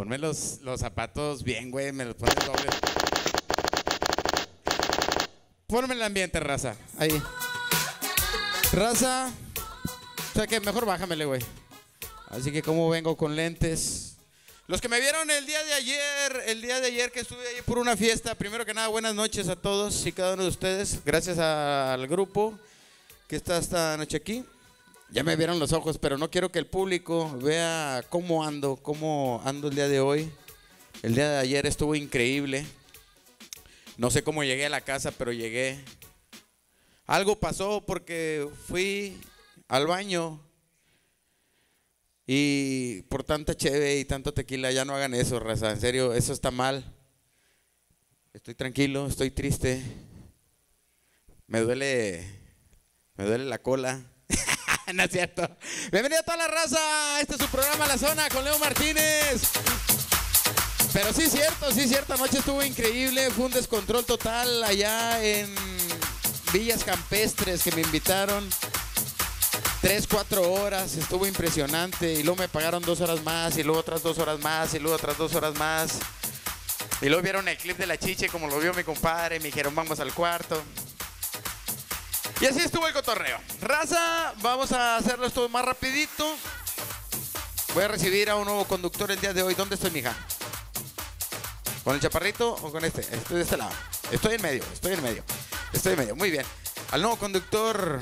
Ponme los, los zapatos bien, güey. Me los pones dobles. Ponme el ambiente, raza. Ahí. Raza. O sea que mejor bájamele, güey. Así que como vengo con lentes. Los que me vieron el día de ayer, el día de ayer que estuve ahí por una fiesta, primero que nada, buenas noches a todos y cada uno de ustedes. Gracias al grupo que está esta noche aquí. Ya me vieron los ojos, pero no quiero que el público vea cómo ando, cómo ando el día de hoy. El día de ayer estuvo increíble. No sé cómo llegué a la casa, pero llegué. Algo pasó porque fui al baño y por tanta cheve y tanto tequila ya no hagan eso, raza. En serio, eso está mal. Estoy tranquilo, estoy triste. Me duele, me duele la cola. no es cierto. Bienvenido a toda la raza. Este es su programa La Zona con Leo Martínez. Pero sí cierto, sí es cierto. Anoche estuvo increíble. Fue un descontrol total allá en Villas Campestres que me invitaron. Tres, cuatro horas, estuvo impresionante. Y luego me pagaron dos horas más, y luego otras dos horas más, y luego otras dos horas más. Y luego vieron el clip de la chiche como lo vio mi compadre, me dijeron vamos al cuarto. Y así estuvo el cotorreo. Raza, vamos a hacerlo esto más rapidito. Voy a recibir a un nuevo conductor el día de hoy. ¿Dónde estoy, mija? ¿Con el chaparrito o con este? Estoy de este lado. Estoy en medio, estoy en medio. Estoy en medio, muy bien. Al nuevo conductor,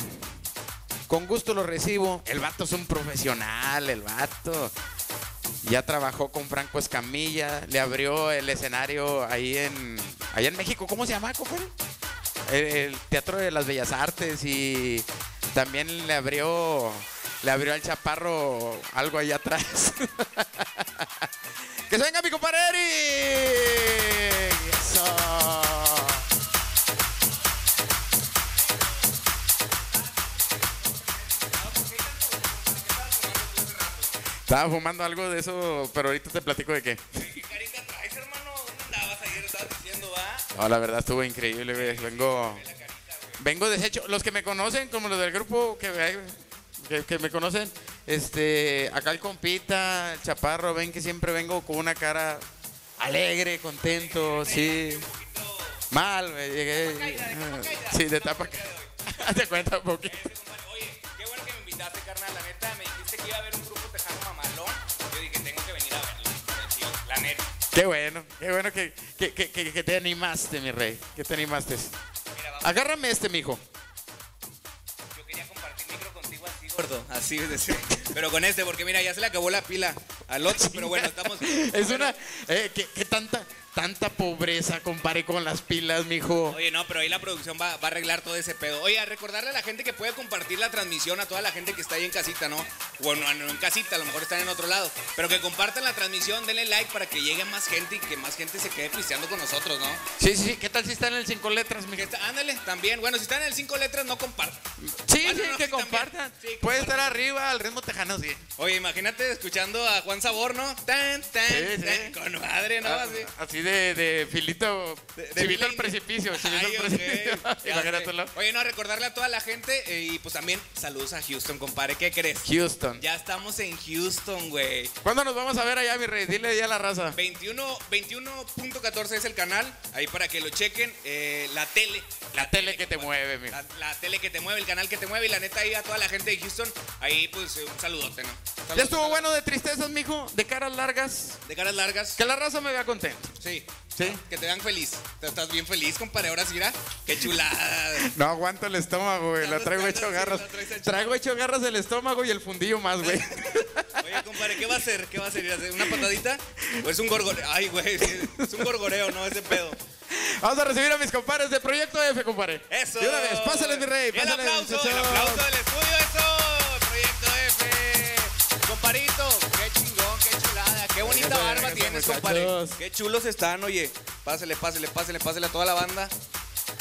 con gusto lo recibo. El vato es un profesional, el vato. Ya trabajó con Franco Escamilla, le abrió el escenario ahí en, allá en México. ¿Cómo se llama, compadre? El, Teatro de las Bellas Artes y también le abrió, le abrió al Chaparro algo ahí atrás. que se venga mi compadre Eric. Eso. Estaba fumando algo de eso, pero ahorita te platico de qué. No, la verdad estuvo increíble, güey. Vengo, vengo deshecho. Los que me conocen, como los del grupo que, que, que me conocen, este, acá el compita, el chaparro, ven que siempre vengo con una cara alegre, contento, sí. Mal, güey, llegué. Sí, de tapa. Te cuenta un poquito. Oye, qué bueno que me invitaste, carnal. La neta, me dijiste que iba a haber un grupo tejano Qué bueno, qué bueno que, que, que, te animaste, mi rey. Que te animaste. Mira. Agárrame este, mijo. Yo quería compartir micro contigo así, gordo. Así, es decir. Pero con este, porque mira, ya se le acabó la pila al otro. Pero bueno, estamos. Es una. Eh, ¿qué, qué tanta, tanta pobreza comparé con las pilas, mijo? Oye, no, pero ahí la producción va, va a arreglar todo ese pedo. Oye, a recordarle a la gente que puede compartir la transmisión, a toda la gente que está ahí en casita, ¿no? Bueno, no en casita, a lo mejor están en otro lado. Pero que compartan la transmisión, denle like para que llegue más gente y que más gente se quede pisteando con nosotros, ¿no? Sí, sí, sí. ¿Qué tal si está en el cinco letras, Que mijo? está- ándale, también. Bueno, si están en el cinco letras, no compartan. Sí, Bueno, sí, no, que sí, compartan. Sí, Puede compartan. estar arriba al ritmo tejano, sí. Oye, imagínate escuchando a Juan Sabor, ¿no? Tan, tan, Sí, sí. tan, con madre, ¿no? Ah, Así. Así de, de filito. De- de al precipicio. Ay, al precipicio. Imagínatelo. sé. Oye, no, recordarle a toda la gente eh, y pues también saludos a Houston, compadre. ¿Qué crees? Houston. Ya estamos en Houston, güey. ¿Cuándo nos vamos a ver allá, mi rey? Dile ya la raza. 21 21.14 es el canal, ahí para que lo chequen. eh, la tele. La tele que te mueve, mijo. La, la tele que te mueve, el canal que te mueve. Y la neta, ahí a toda la gente de Houston, ahí pues un saludote, ¿no? Ya Saludos. estuvo bueno de tristezas, De caras largas. De caras largas. Que la raza me vea contento. Sí. Sí. Que te vean feliz. Te- Estás bien feliz, compadre. Ahora sí, mira. Qué chulada. No aguanto el estómago, güey. La lo traigo hecho garras. Traigo hecho garras el estómago y el fundillo más, güey. Oye, compadre, ¿qué va a hacer? ¿Qué va a hacer? ¿Ir a hacer ¿Una patadita? ¿O es un gorgoreo? Ay, güey, es un gorgoreo, ¿no? Ese pedo. Vamos a recibir a mis compadres de Proyecto F, compadre. Eso. De una vez, pásale, mi rey. Y el Pásale, aplauso, el aplauso del estudio, eso. Proyecto F. Comparito, qué qué bonita barba tienes, compadre. Qué chulos están, oye. Pásale, pásale, pásale, pásale a toda la banda.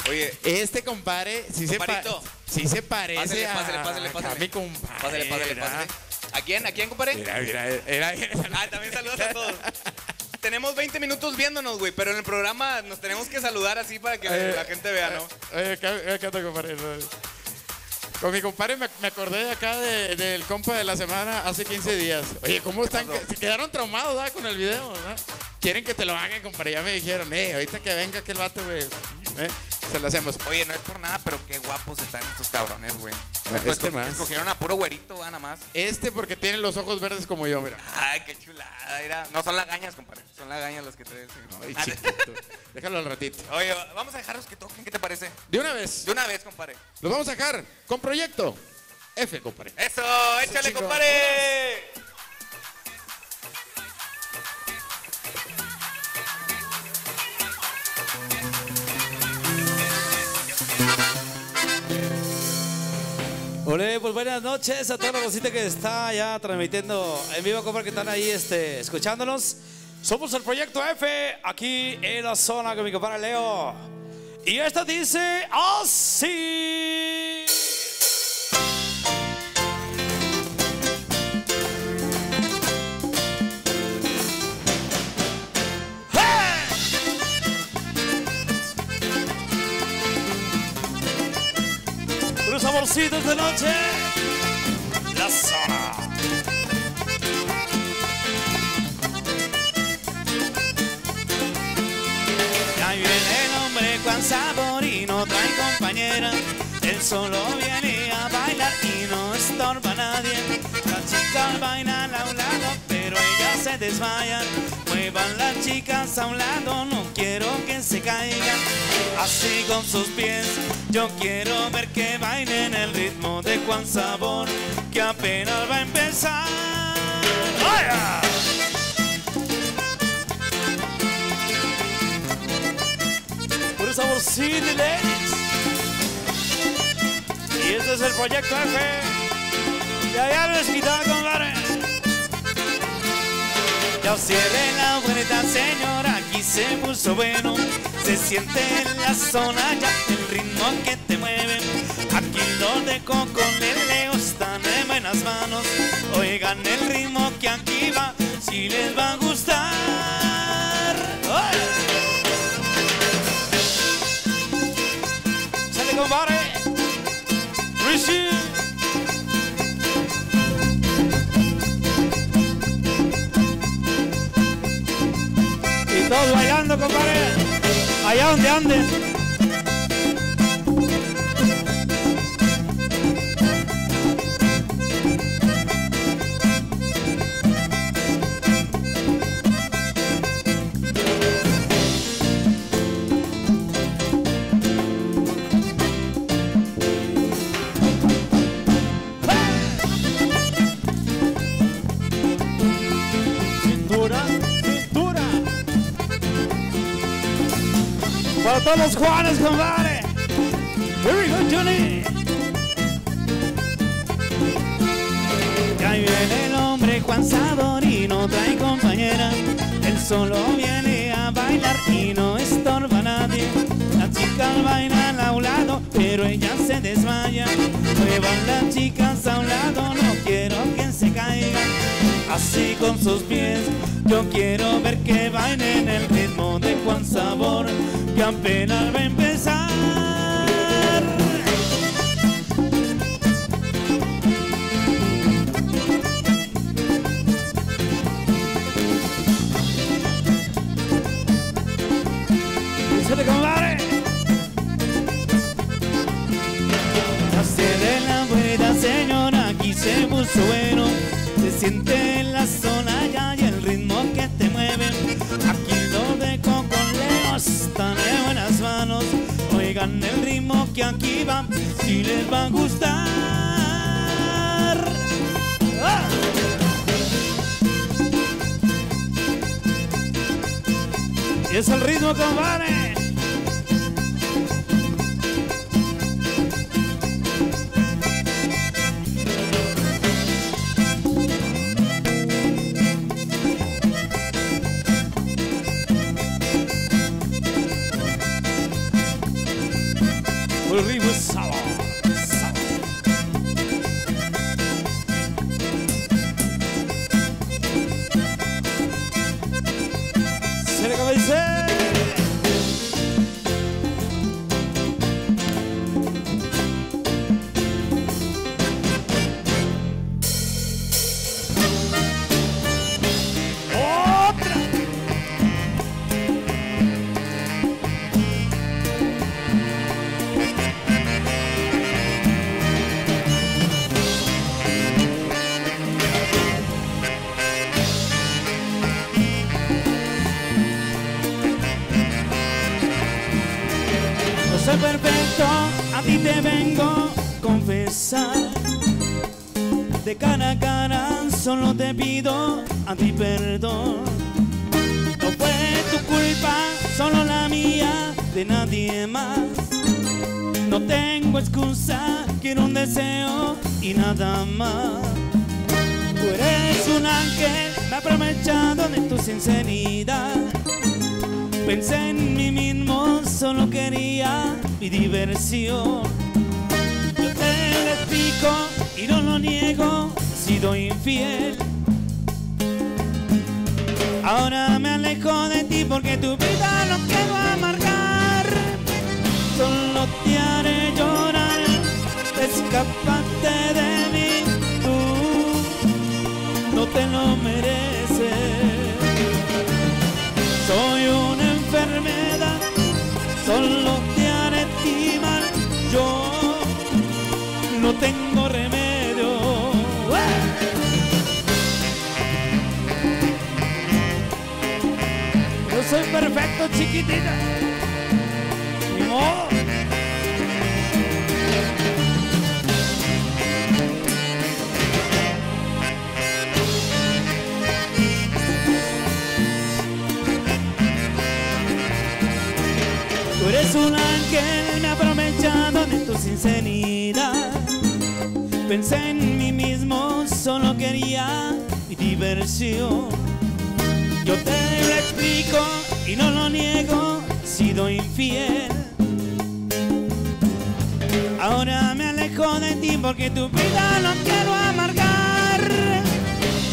Oye, Este compadre, sí se, pa- Comparito. sí se parece pásale, a, pásale, pásale, a pásale. mi compadre. Pásale, pásale, pásale. ¿A quién? ¿A quién, compadre? Mira, mira, era, Ah, también saludos a todos. Tenemos 20 minutos viéndonos, güey, pero en el programa nos tenemos que saludar así para que Eh, la gente vea, ¿no? Oye, ¿qué, qué onda, compadre? Con mi compadre me, me acordé de acá de- del compa de la semana hace 15 días. Oye, ¿cómo están? Se quedaron traumados ¿verdad? con el video, ¿verdad? Quieren que te lo hagan, compadre. Ya me dijeron, eh, ahorita que venga aquel vato, güey. eh, se lo hacemos. Oye, no es por nada, pero qué guapos están estos cabrones, güey. Este esco- más. Escogieron a puro güerito, va, nada más. Este porque tiene los ojos verdes como yo, mira. Ay, qué chulada, mira. No son lagañas, compadre. Son lagañas las que trae el señor. Ay, Ah, chiquito. Déjalo al ratito. Oye, vamos a dejarlos que toquen, ¿qué te parece? De una vez, De una vez, compadre. los vamos a dejar con proyecto F, compadre. ¡Eso! ¡Échale, compadre! Ole, pues buenas noches a toda la rosita que está ya transmitiendo en vivo, compadre, que están ahí este, escuchándonos. Somos el Proyecto F, aquí en la zona con mi compadre Leo. Y esta dice así. Saborcitos de noche. La zona. Ya viene el hombre con sabor y no trae compañera. Solo viene a bailar y no estorba a nadie. Las chicas bailan a un lado, pero ellas se desmayan. Muevan las chicas a un lado, no quiero que se caigan. Así con sus pies, yo quiero ver que bailen el ritmo de Juan Sabor, que apenas va a empezar. ¡Vaya! Puro saborcito, ladies. Y este es el Proyecto F. Ya ya les quitaba, compadre. Ya cierre la vuelta, señora, aquí se puso bueno. Se siente en la zona ya el ritmo que te mueve. Aquí los de Coco Leo están en buenas manos. Oigan el ritmo que aquí va, si les va a gustar. Compadre. Allá donde anden. Todos los Juanes, compadre. Here we go, Johnny. Ya viene el hombre Juan Sabor y no trae compañera. Él solo viene a bailar y no estorba a nadie. Las chicas bailan a un lado, pero ella se desmaya. Muevan las chicas a un lado, no quiero que se caigan. Así con sus pies, yo quiero ver que bailen el ritmo de Juan Sabor, que apenas va a empezar. Hace de la buena señora, aquí se puso bueno. Se siente Que aquí va, si les va a gustar. ¡Ah! Es el ritmo, compadre. Ti perdón. No fue tu culpa, solo la mía, de nadie más. No tengo excusa, quiero un deseo y nada más. Tú eres un ángel, me aprovechado de tu sinceridad. Pensé en mí mismo, solo quería mi diversión. Yo te explico y no lo niego, he sido infiel. Ahora me alejo de ti porque tu vida no quiero amargar. Solo te haré llorar, escapate de mí, tú no te lo mereces. Soy una enfermedad, solo te haré ti mal. Yo no tengo soy perfecto, chiquitita. Ni. Tú eres un ángel, aprovechado de tu sinceridad. Pensé en mí mismo, solo quería mi diversión. Yo te explico y no lo niego, sido infiel. Ahora me alejo de ti porque tu vida no quiero amargar.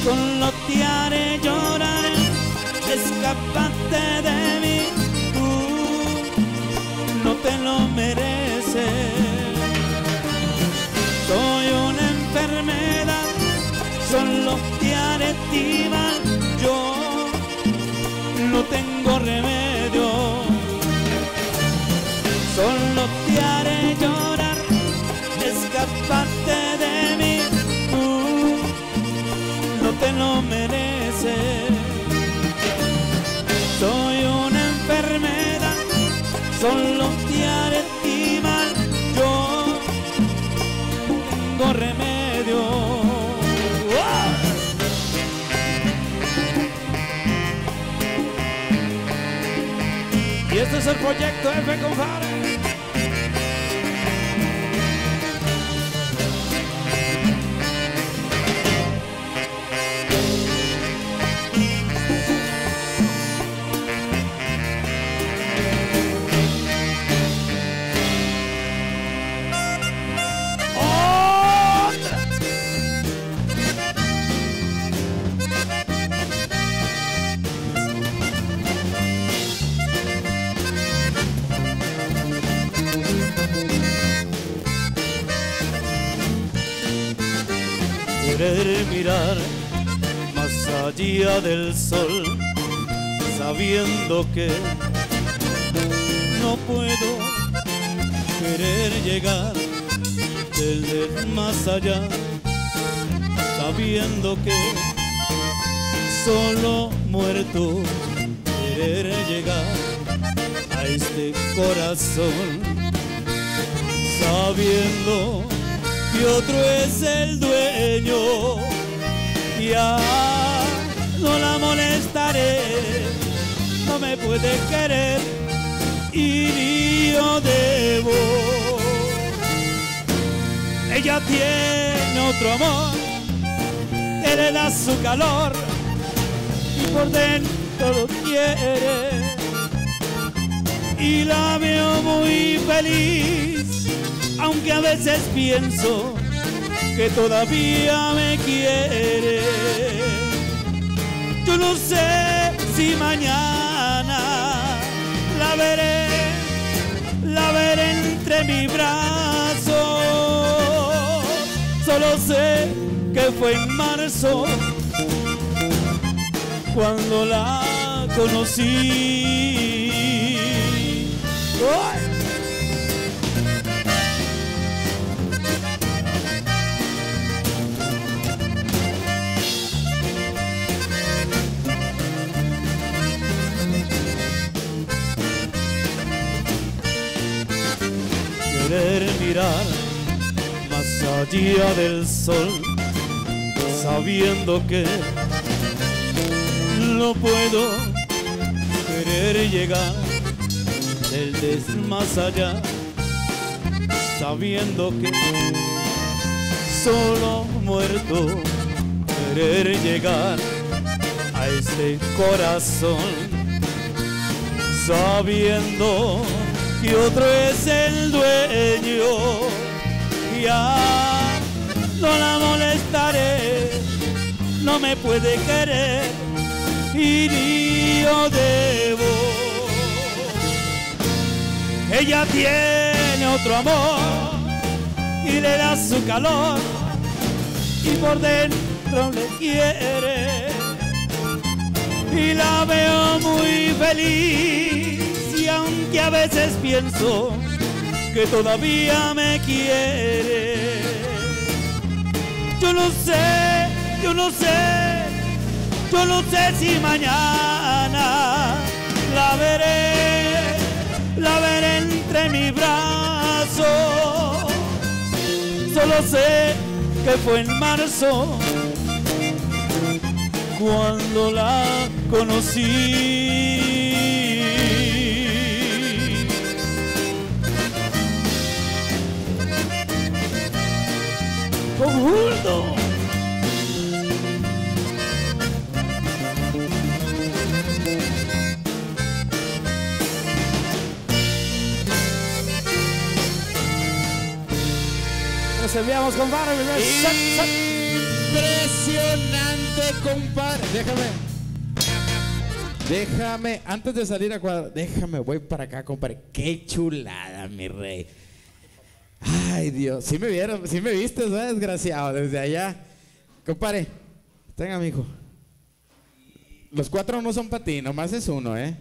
Solo te haré llorar, escapate de mí, tú no te lo mereces. Soy una enfermedad, solo te haré ti mal, yo no tengo remedio. Solo te haré llorar, escaparte de mí, tú no te lo mereces. Soy una enfermedad, solo es el proyecto F, compadre. Del sol, sabiendo que no puedo querer llegar del más allá, sabiendo que solo muerto querer llegar a este corazón, sabiendo que otro es el dueño. Ya puede querer y yo debo. Ella tiene otro amor le da su calor y por dentro lo quiere. Y la veo muy feliz, aunque a veces pienso que todavía me quiere. Yo no sé si mañana la veré, la veré entre mis brazos. Solo sé que fue en marzo cuando la conocí. ¡Ay! Mirar más allá del sol, sabiendo que no puedo querer llegar del des más allá, sabiendo que solo muerto querer llegar a este corazón sabiendo que otro es el dueño. Ya no la molestaré, no me puede querer y ni yo debo. Ella tiene otro amor y le da su calor y por dentro le quiere y la veo muy feliz aunque a veces pienso que todavía me quiere yo no sé, yo no sé, yo no sé si mañana la veré, la veré entre mis brazos. Solo sé que fue en marzo cuando la conocí. Conjunto. Nos enviamos, compadre. Impresionante, compadre. Déjame. Déjame, antes de salir a cuadro, déjame, voy para acá, compadre. Qué chulada, mi rey. Ay, Dios. Sí me vieron, sí me viste, ¿verdad? Desgraciado, desde allá. Compadre, tenga, mijo. Los cuatro no son para ti, nomás es uno, ¿eh?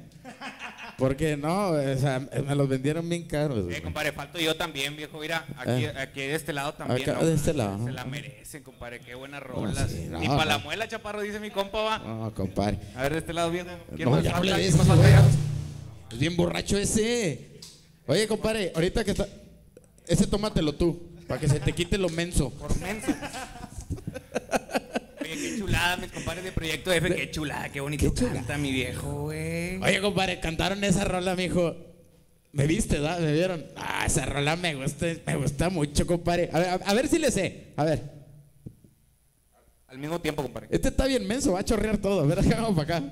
Porque no, o sea, me los vendieron bien caros. Eh, compadre, falto yo también, viejo. Mira, aquí, Eh. aquí de este lado también. Acá ¿no? de este lado, ¿no? Se la merecen, compadre. Qué buenas rolas. sí, no, Ni para la no. muela, chaparro, dice mi compa, va. No, compadre. A ver, de este lado, viejo. ¿Quién No, más no falta? Es bien borracho ese. Oye, compadre, ahorita que está. Ese tómatelo tú, para que se te quite lo menso. Por menso. Oye, qué chulada, mis compadres de Proyecto F. Qué chulada, qué bonito Qué chulada. canta mi viejo, güey. Oye, compadre, cantaron esa rola, mijo. ¿Me viste, da? ¿Me vieron? Ah, esa rola me gusta, me gusta mucho, compadre. A ver, a, a ver si le sé. A ver. Al mismo tiempo, compadre. Este está bien menso, va a chorrear todo. A ver, vamos para acá.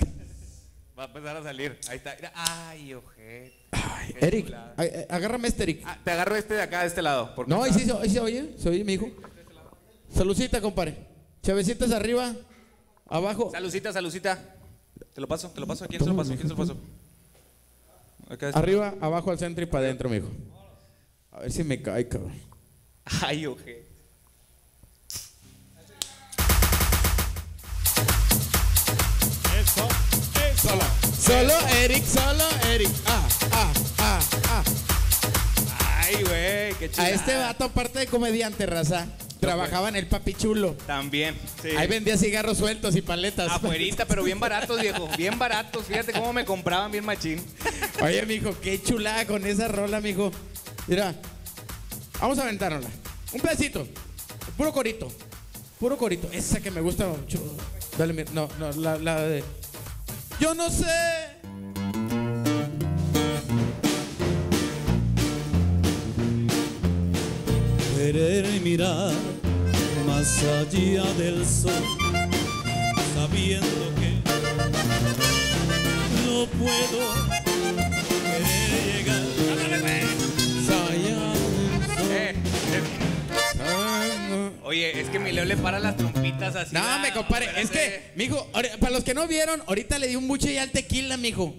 Va a empezar a salir. Ahí está. Ay, ojete. Ay, Eric, ay, agárrame este, Eric. Ah, te agarro este de acá, de este lado. porque No, ahí sí, se- ahí se oye, se oye, mi hijo. Saludcita, compadre. Chavecitas arriba, abajo. Salucita, salucita. Te lo paso, te lo paso. ¿A quién se lo paso? ¿A quién se lo paso? Acá está. Arriba, abajo, al centro y para adentro, mijo. A ver si me cae, cabrón. Ay, ojete. Solo Eric, solo Eric. Ah, ah, ah, ah. Ay, güey, qué chido. A este vato, aparte de comediante, raza, trabajaba en el papi chulo. También. Sí. Ahí vendía cigarros sueltos y paletas. Afuerita, pero bien baratos, viejo. Bien baratos. Fíjate cómo me compraban bien machín. Oye, mijo, qué chulada con esa rola, mijo. Mira, vamos a aventárnosla. Un pedacito. Puro corito. Puro corito. Esa que me gusta mucho. Dale, mira. No, no, la, la de. Yo no sé. querer mirar más allá del sol, sabiendo que no puedo Oye, es que mi Leo le para las trompitas así. No, ah, me compadre, es espérate. que, mijo, para los que no vieron, ahorita le di un buche ya al tequila, mijo.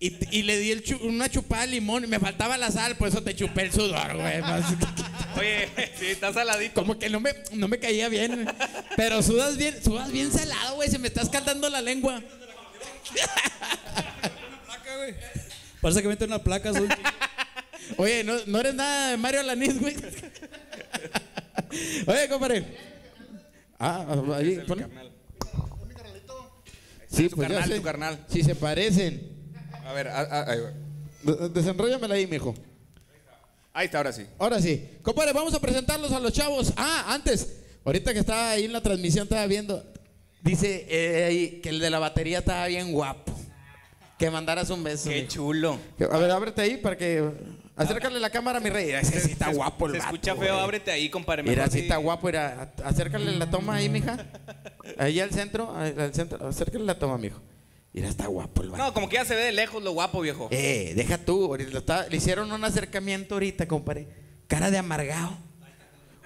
Y, y le di el chu- una chupada de limón y me faltaba la sal, por eso te chupé el sudor, güey. Oye, sí, está saladito. Como que no me, no me caía bien. Pero sudas bien, sudas bien salado, güey. Se me está escaldando la lengua. Parece que mete una placa. Oye, no, no eres nada de Mario Alaniz, güey. Oye, compadre. Ah, ahí, ponle. Sí, pues carnal, sé. tu carnal. Si se parecen. A ver, a- a- ahí va. De- Desenróllamela ahí, mijo. Ahí está, ahora sí. Ahora sí. Compadre, vamos a presentarlos a los chavos. Ah, antes, ahorita que estaba ahí en la transmisión, estaba viendo. Dice eh, ahí que el de la batería estaba bien guapo. Que mandaras un beso. Qué mijo. chulo. A ver, ábrete ahí para que. Acércale la cámara mi rey. Es que sí está guapo el Se vato, escucha feo, güey. ábrete ahí, compadre. Mira, mejor sí está guapo. Mira, acércale la toma ahí, mija. Ahí al centro, ahí al centro. Acércale la toma, mijo. Mira, está guapo el vato. No, como que ya se ve de lejos lo guapo, viejo. Eh, deja tú. ahorita lo está- le hicieron un acercamiento ahorita, compadre. Cara de amargado.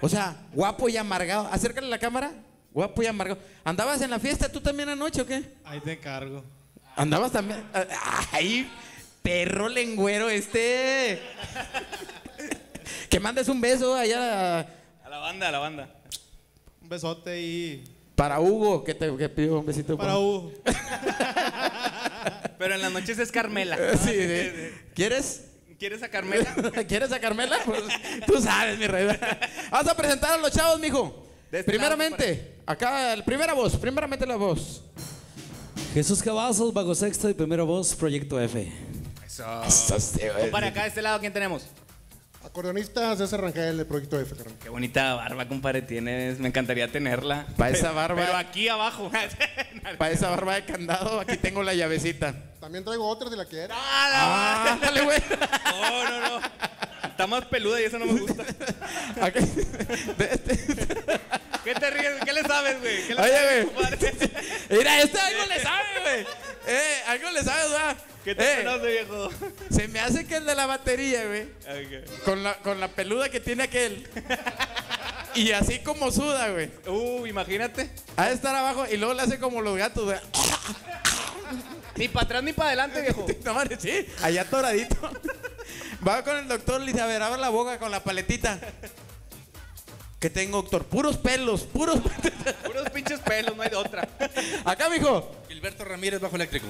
O sea, guapo y amargado. Acércale la cámara. Guapo y amargado. ¿Andabas en la fiesta tú también anoche o qué? Ahí te encargo. ¿Andabas también? ¡Ay! Perro lengüero este. Que mandes un beso allá A la banda, a la banda. Un besote y. para Hugo, que te que pidió un besito. Para Hugo. Pero en las noches es Carmela. Sí, sí. ¿Quieres? ¿Quieres a Carmela? ¿Quieres a Carmela? Pues, tú sabes, mi rey. Vamos a presentar a los chavos, mijo. Este Primeramente, acá, el primera voz, primeramente la voz. Jesús Cavazos, Bajo Sexto y Primera Voz, Proyecto F. Eso. Compadre, acá de este lado, ¿quién tenemos? Acordeonista César Rangel del Proyecto F, carnal. Qué bonita barba, compadre, tienes. Me encantaría tenerla. Pa' esa barba. Pero aquí abajo. Para esa barba de candado, aquí tengo la llavecita. También traigo otra si la quieres. Ah, dale, güey. No, no, no. Está más peluda y eso no me gusta. De este- ¿Qué te ríes? ¿Qué le sabes, güey? ¿Qué le Oye, sabes, güey. Mira, este algo le sabe, güey. Eh, algo le sabe, ¿verdad? ¿Qué te Eh, conoce, viejo? Se me hace que el de la batería, güey. Ok. Con la, con la peluda que tiene aquel. Y así como suda, güey. Uh, imagínate. Ha de estar abajo y luego le hace como los gatos, güey. Ni para atrás ni para adelante, viejo. No, vale, sí, allá atoradito. Va con el doctor, le dice, a ver, abre la boca con la paletita. ¿Qué tengo, doctor? Puros pelos, puros. Puros pinches pelos, no hay de otra. Acá, mijo. Gilberto Ramírez, bajo eléctrico.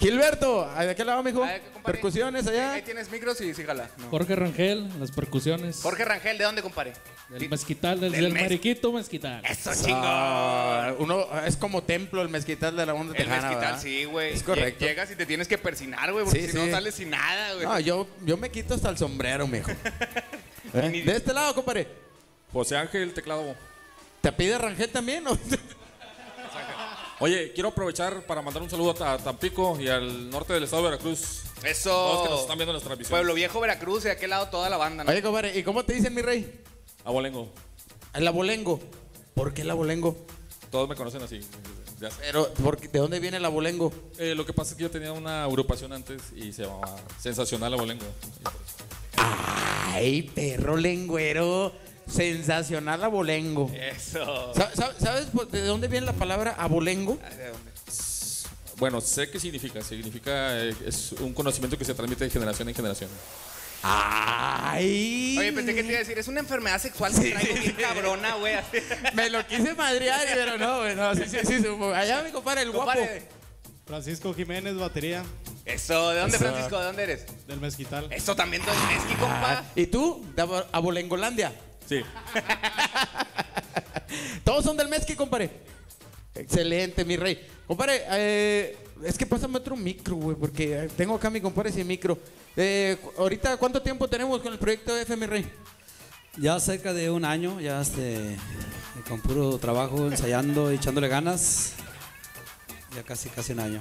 Gilberto, ¿de qué lado, mijo? A ver, compadre. Percusiones Ahí allá. tienes micros y sí, jala. No. Jorge Rangel, las percusiones. Jorge Rangel, ¿de dónde, compadre? Del mezquital, del, Del del mez- mariquito mezquital. Eso, chingón. Ah, uno es como templo el mezquital de la onda El mezquital, ¿verdad? sí, güey. Es correcto. Lle- Llegas y te tienes que persinar, güey, porque Sí, si no sí. sales sin nada, güey. No, yo, yo me quito hasta el sombrero, mijo. ¿Eh? De este lado, compadre. José Ángel, teclado. ¿Te pide Rangel también? o? Oye, quiero aprovechar para mandar un saludo a Tampico y al norte del estado de Veracruz. Todos que nos Eso. están viendo en nuestra transmisión. Pueblo Viejo, Veracruz, de aquel lado toda la banda, ¿no? Oye, compadre, ¿y cómo te dicen, mi rey? Abolengo. El abolengo. ¿Por qué el abolengo? Todos me conocen así. ya sé. Pero, ¿por qué- ¿de dónde viene el abolengo? Eh, lo que pasa es que yo tenía una agrupación antes y se llamaba Sensacional Abolengo. Y eso. Ay, perro lengüero. Sensacional abolengo. Eso. Sa- sa- ¿Sabes de dónde viene la palabra abolengo? ¿de dónde? Bueno, sé qué significa. Significa, eh, es un conocimiento que se transmite de generación en generación. Ay. Oye, pensé que te iba a decir, es una enfermedad sexual que traigo bien cabrona, güey. Me lo quise madrear, pero no, güey. No, sí, sí, sí. Allá mi compadre, el guapo. Francisco Jiménez, batería Eso, ¿de dónde, Eso. Francisco? ¿De dónde eres? del Mezquital. Eso también, todo es Mesqui, compa. ¿Y tú? De Abo- Abolengolandia. Sí. Todos son del Mezqui, compadre. Excelente, mi rey. Compadre, eh, es que pásame otro micro, güey, porque tengo acá a mi compadre sin micro. Eh, ahorita, ¿cuánto tiempo tenemos con el proyecto F, mi rey? Ya cerca de un año, ya este, con puro trabajo, ensayando y echándole ganas. Ya casi, casi un año.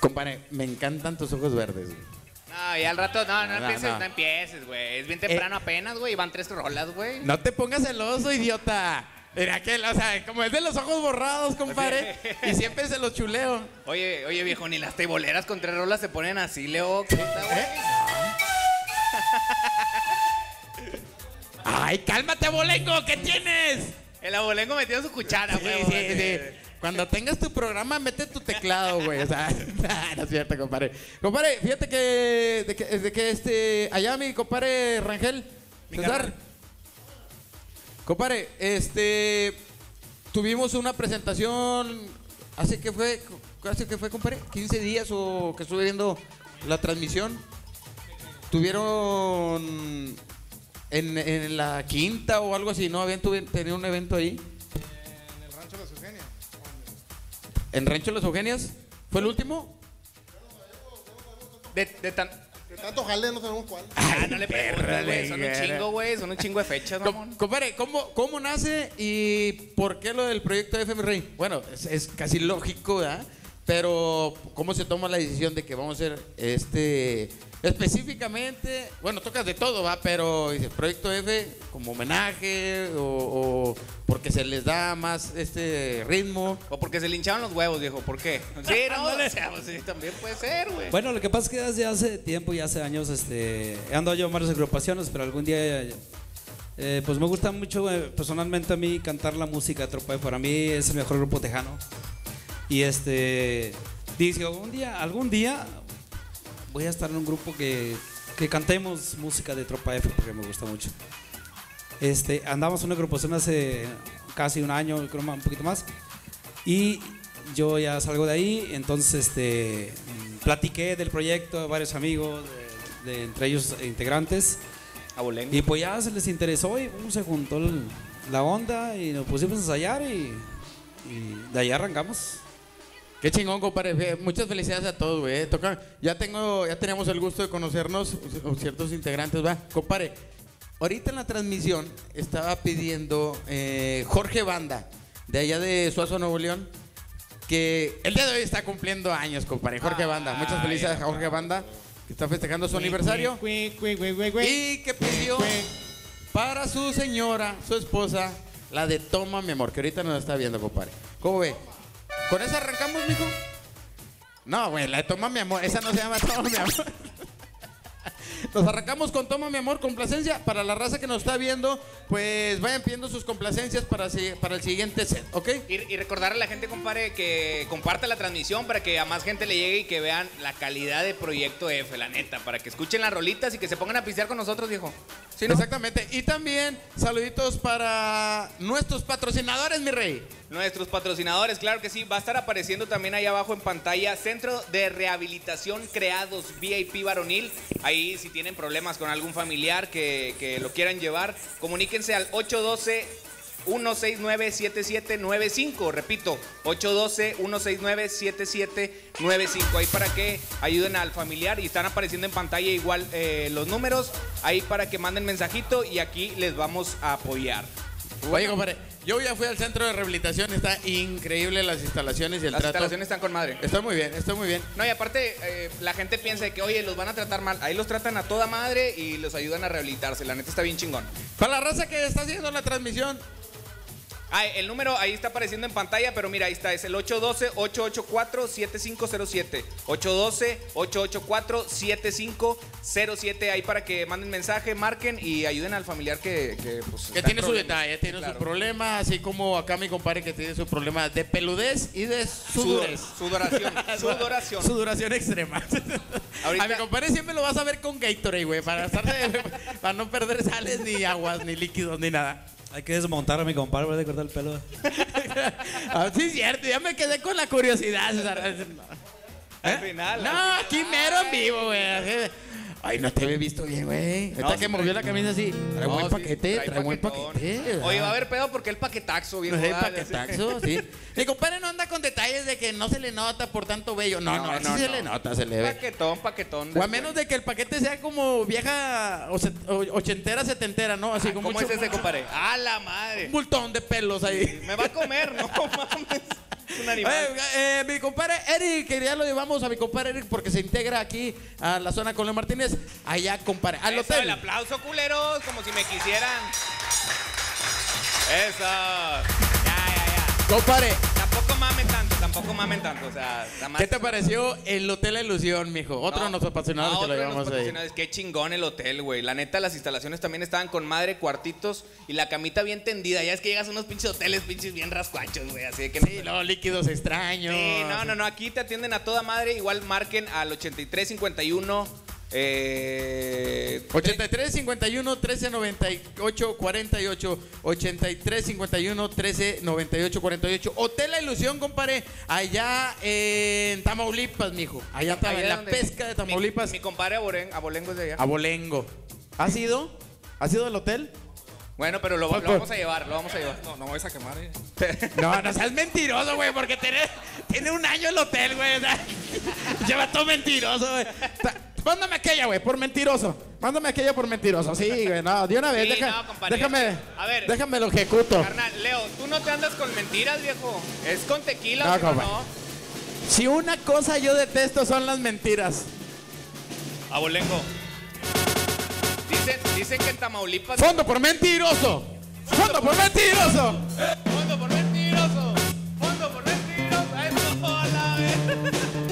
Compadre, me encantan tus ojos verdes. güey. No, y al rato, no, no, No, empieces, no. no, empieces, güey. Es bien temprano apenas, güey. y Van tres rolas, güey. No te pongas celoso, idiota. Mira que, o sea, como es de los ojos borrados, compadre, y siempre se los chuleo. Oye, oye, viejo, ni las teboleras con tres rolas se ponen así, Leo. ¿Qué onda, güey? Ay, cálmate, bolengo, ¿qué tienes? El abolengo metió su cuchara, Sí, güey. sí, sí. Cuando tengas tu programa, mete tu teclado, güey. O sea, no es cierto, compadre. Compadre, fíjate que, de que, de que este, allá mi compadre Rangel, César. Compadre, este, tuvimos una presentación, hace que fue, hace que fue, compadre, 15 días o que estuve viendo la transmisión. Tuvieron en, en la quinta o algo así, ¿no? Habían tenido un evento ahí. ¿En Rancho Las Eugenias? ¿Fue el último? De, de tan... De tanto jale, no sabemos cuál. Ah, no le preguntes, perra güey. Son un chingo, güey. Son un chingo de fechas, Com- mamón. compadre, ¿cómo, ¿cómo nace y por qué lo del proyecto de FM Rey? Bueno, es, es casi lógico, ¿verdad? Pero, ¿cómo se toma la decisión de que vamos a hacer este específicamente? Bueno, tocas de todo, ¿va? Pero dice, proyecto F como homenaje o, o porque se les da más este ritmo. O porque se le hinchaban los huevos, viejo. ¿Por qué? Sí, no, o sea, pues, sí, también puede ser, güey. Bueno, lo que pasa es que desde hace tiempo y hace años este, he andado yo en varias agrupaciones, pero algún día eh, pues me gusta mucho eh, personalmente a mí cantar la música de Tropa. Para mí es el mejor grupo tejano. Y este, dije, algún día, algún día voy a estar en un grupo que, que cantemos música de Tropa F porque me gusta mucho. Este, andamos en una agrupación hace casi un año, creo un poquito más. Y yo ya salgo de ahí, entonces este, platiqué del proyecto a varios amigos, de- de- entre ellos integrantes. Abolengo. Y pues ya se les interesó y pum, se juntó el- la onda y nos pusimos a ensayar y, y de ahí arrancamos. Qué chingón, compadre. Muchas felicidades a todos, güey. Toca, ya tengo, ya teníamos el gusto de conocernos ciertos integrantes, va. Compadre, ahorita en la transmisión estaba pidiendo eh, Jorge Banda, de allá de Suazo, Nuevo León, que el día de hoy está cumpliendo años, compadre. Jorge Banda. Muchas felicidades a Jorge Banda, que está festejando su aniversario. Y que pidió para su señora, su esposa, la de Toma, mi amor, que ahorita nos está viendo, compadre. ¿Cómo ve? ¿Con esa arrancamos, mijo? No, güey, la de Toma, mi amor. Esa no se llama Toma, mi amor. Nos arrancamos con Toma, mi amor, complacencia. Para la raza que nos está viendo, pues vayan pidiendo sus complacencias para, si- para el siguiente set, ¿ok? Y, y recordarle a la gente, compadre, que comparta la transmisión para que a más gente le llegue y que vean la calidad de Proyecto F, la neta, para que escuchen las rolitas y que se pongan a pistear con nosotros, viejo. ¿Sí, no? Exactamente. Y también saluditos para nuestros patrocinadores, mi rey. Nuestros patrocinadores, claro que sí, va a estar apareciendo también ahí abajo en pantalla Centro de Rehabilitación Creados VIP Varonil. Ahí si tienen problemas con algún familiar que, que lo quieran llevar, comuníquense al 812 169-7795. Repito, 812-169-7795. Ahí para que ayuden al familiar y están apareciendo en pantalla igual eh, los números. Ahí para que manden mensajito y aquí les vamos a apoyar. Oye, compadre, yo ya fui al centro de rehabilitación, está increíble las instalaciones y el Las trato. instalaciones están con madre. Está muy bien, está muy bien. No, y aparte, eh, la gente piensa que, oye, los van a tratar mal. Ahí los tratan a toda madre y los ayudan a rehabilitarse. La neta está bien chingón. Para la raza que está haciendo la transmisión, Ah, el número ahí está apareciendo en pantalla, pero mira, ahí está, es el 812-884-7507. 812-884-7507. Ahí para que manden mensaje, marquen y ayuden al familiar que, que, pues, que tiene su detalle, tiene Claro. su problema, así como acá mi compadre que tiene su problema de peludez y de Sudor, sudores. sudoración, sudoración. Sudoración extrema. Ahorita- A mi compadre siempre lo vas a ver con Gatorade, güey, para, estar de- para no perder sales, ni aguas, ni líquidos, ni nada. Hay que desmontar a mi compadre para cortar el pelo. Ah, sí, es cierto, ya me quedé con la curiosidad. César. Al final. No, aquí mero en vivo, güey. Ay, no te había visto bien, güey. Sí, que movió la camisa así. Trae No, buen paquete, trae, buen paquete. Oye, va a haber pedo porque el paquetaxo, viejo. No dale, paquetaxo, sí. Mi compadre no anda con detalles de que no se le nota por tanto bello. No, no, No, sí se le nota, se le ve. Paquetón, paquetón. O a menos de que el paquete sea como vieja o set- o- ochentera, setentera, ¿no? Así como ¿Cómo es ese, compadre? ¡A la madre! Un bultón de pelos ahí. Me va a comer, no mames. Un animal. Oye, eh, mi compadre Eric, que ya lo llevamos a mi compadre Eric porque se integra aquí a la zona con Leo Martínez. Allá, compadre, al Eso, hotel. el aplauso, culeros, como si me quisieran. Eso. Ya, ya, ya. Compadre, Tampoco mamen tanto, tampoco mamen tanto. O sea, nada más- ¿qué te pareció el Hotel La Ilusión, mijo? Otro No, de apasionados que lo llevamos ahí. Qué chingón el hotel, güey. La neta, las instalaciones también estaban con madre, cuartitos y la camita bien tendida. Ya es que llegas a unos pinches hoteles, pinches bien rascuachos, güey. Así que no. Sí, líquidos extraños. Sí, no, no, no. Aquí te atienden a toda madre. Igual marquen al 8351. Eh, 83 51 13 98 48 83 51 13 98 48 Hotel La Ilusión, compadre, allá en Tamaulipas, mijo. Allá está, en la pesca de Tamaulipas. Mi, mi compadre Abolengo es de allá. Abolengo. ¿Has ido? ¿Has ido al hotel? Bueno, pero lo, por- vamos a llevar, lo vamos a llevar. No, no me vais a quemar, eh. No, no seas mentiroso, güey, porque tiene, tiene un año el hotel, güey. O sea, lleva todo mentiroso, güey. Mándame aquella, güey, por mentiroso. Mándame aquella por mentiroso. Sí, güey, no, de una vez. Sí, deja- no, déjame, A ver. déjame lo ejecuto. Carnal, Leo, tú no te andas con mentiras, viejo. Es con tequila, No, ¿sí o compa. no? Si una cosa yo detesto son las mentiras. Abolengo. Dicen, dicen que en Tamaulipas. Fondo por mentiroso. Fondo por mentiroso. Fondo por mentiroso. Fondo por mentiroso. Eso, la vez.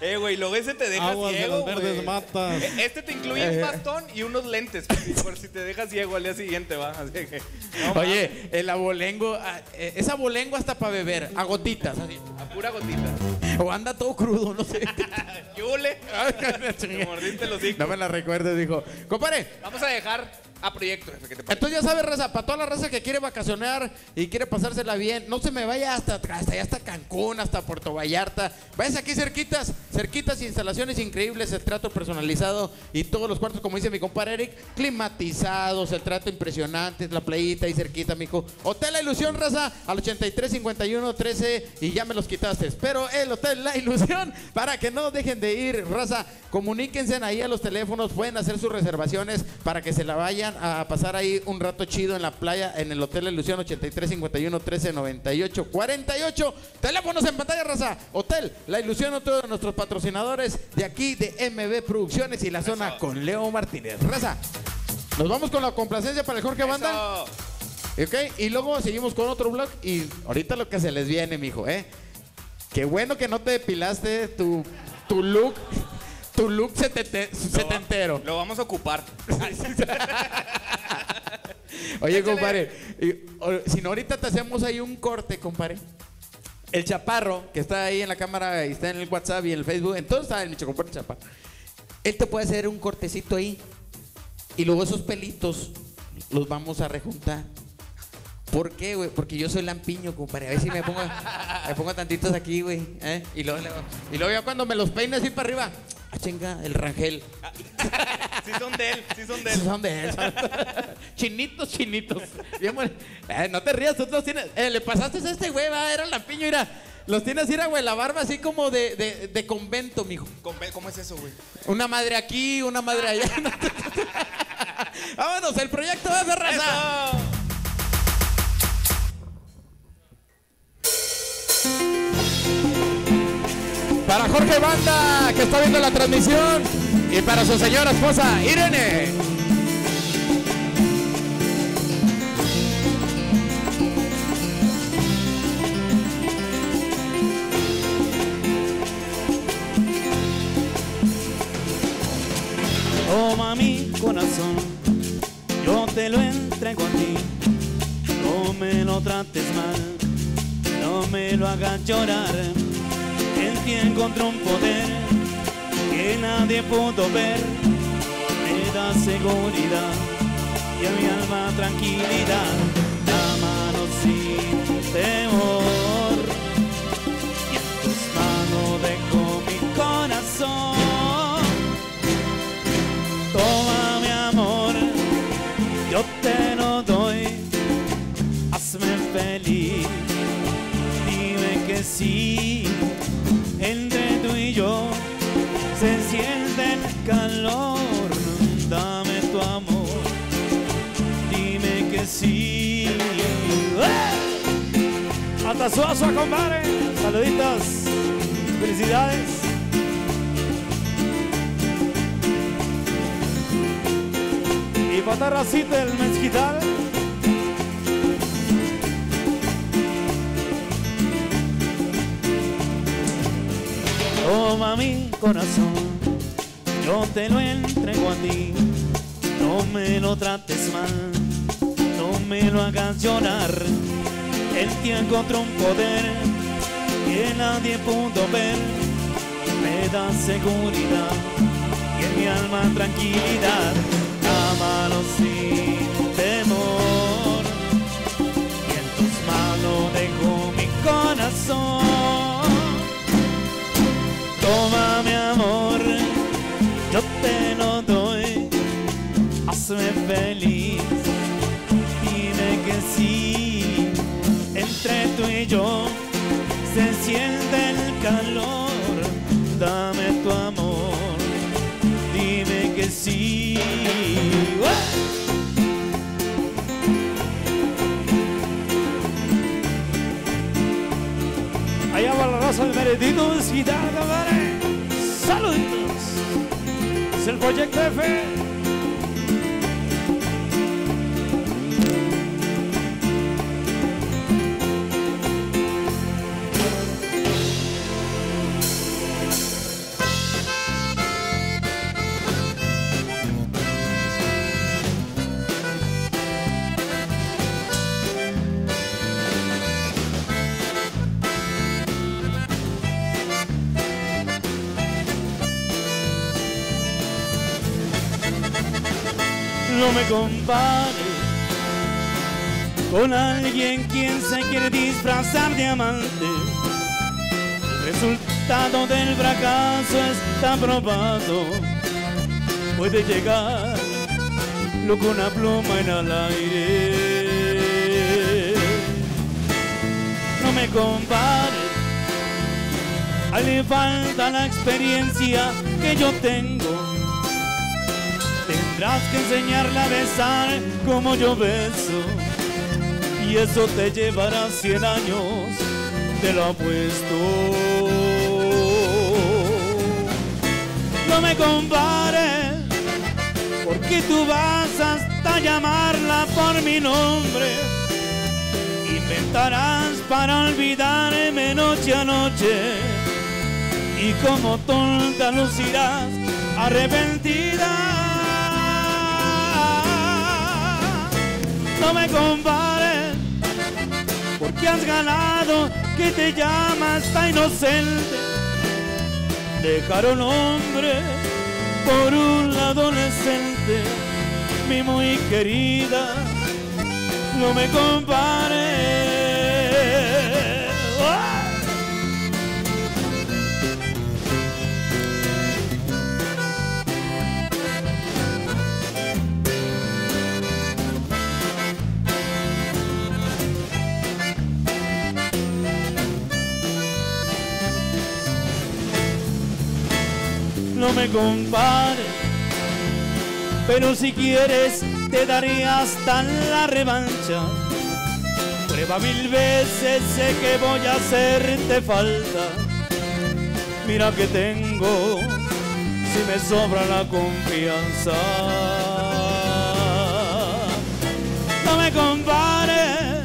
Eh, güey, luego ese te deja Aguas de ciego, las verdes güey. matas. Eh, Este te incluye un bastón y unos lentes, por si- te dejas ciego al día siguiente, va. Así que. no Oye, el abolengo, ah, eh, es abolengo hasta para beber, a gotitas. así. A pura gotita. O anda todo crudo, no sé. ¿Qué hule? Te mordiste los hocico. No me la recuerdes, dijo. Compadre, Vamos a dejar a proyecto, entonces ya sabes, raza, para toda la raza que quiere vacacionar y quiere pasársela bien, no se me vaya hasta, hasta allá, hasta Cancún, hasta Puerto Vallarta. Váyase aquí cerquitas, cerquitas, instalaciones increíbles, el trato personalizado y todos los cuartos, como dice mi compadre Eric, climatizados, el trato impresionante, la playita ahí cerquita, mijo. Hotel La Ilusión, raza, al 83 51 13 y ya me los quitaste. Pero el Hotel La Ilusión, para que no dejen de ir, raza, comuníquense ahí a los teléfonos, pueden hacer sus reservaciones para que se la vayan a pasar ahí un rato chido en la playa, en el Hotel La Ilusión 83 51 13 98 48. Teléfonos en pantalla, raza. Hotel La Ilusión, otro de nuestros patrocinadores de aquí de MB Producciones y la zona con Leo Martínez. Raza, nos vamos con la complacencia para el Jorge Banda. Eso. Ok, y luego seguimos con otro blog y ahorita lo que se les viene, mijo, ¿eh? Qué bueno que no te depilaste tu, tu look, tu look setete- setentero. Lo vamos a ocupar. Oye, compadre, si no ahorita te hacemos ahí un corte, compadre. El chaparro, que está ahí en la cámara y está en el WhatsApp y en el Facebook, entonces está el mi compadre chaparro. Él te puede hacer un cortecito ahí y luego esos pelitos los vamos a rejuntar. ¿Por qué, güey? Porque yo soy lampiño, compadre. A ver si me pongo, me pongo tantitos aquí, güey. ¿eh? Y, luego, luego- y luego ya cuando me los peine así para arriba, ah, chinga, el rangel. Sí son de él, sí son de él. son de él. son- chinitos, chinitos. Bien bueno. Eh, no te rías, tú los tienes. Eh, le pasaste a este güey, va, era lampiño, mira. Los tienes, mira, güey, la barba así como de, de, de convento, mijo. ¿Cómo es eso, güey? Una madre aquí, una madre allá. Vámonos, el proyecto de raza. Para Jorge Banda, que está viendo la transmisión. Y para su señora esposa, Irene. Toma mi corazón, yo te lo entrego a ti. No me lo trates mal, no me lo hagas llorar. Ti encontró un poder que nadie pudo ver. Me da seguridad y a mi alma tranquilidad. La mano sin temor y en tus manos dejo mi corazón. Toma mi amor, yo te lo doy, hazme feliz, dime que sí, Hasta Suazo, compadre, saluditos, felicidades. Y para el mezquital. Toma mi corazón, yo te lo entrego a ti. No me lo trates mal, no me lo hagas llorar. Te encontró un poder que nadie pudo ver. Me da seguridad y en mi alma tranquilidad. Ámalo sin temor y en tus manos dejo mi corazón. Toma mi amor, yo te lo doy, hazme feliz, yo se siente el calor, dame tu amor, dime que sí. ¡Oh! Allá va la raza de mereditos, guitarra, vale. Saluditos. Es el proyecto F. No me compare con alguien quien se quiere disfrazar de amante. El resultado del fracaso está probado. Puede llegar lo con una pluma en el aire. No me compare, a él le falta la experiencia que yo tengo. Tendrás que enseñarle a besar como yo beso. Y eso te llevará 100 años, te lo apuesto. No me compares, porque tú vas hasta llamarla por mi nombre. Inventarás para olvidarme noche a noche. Y como tonta lucirás arrepentida. No me compares, porque has ganado que te llamas tan inocente. Dejar un hombre por un adolescente, mi muy querida, no me compares. Me compares. Pero si quieres, te daré hasta la revancha. Prueba mil veces, sé que voy a hacerte falta. Mira que tengo, si me sobra la confianza. No me compares,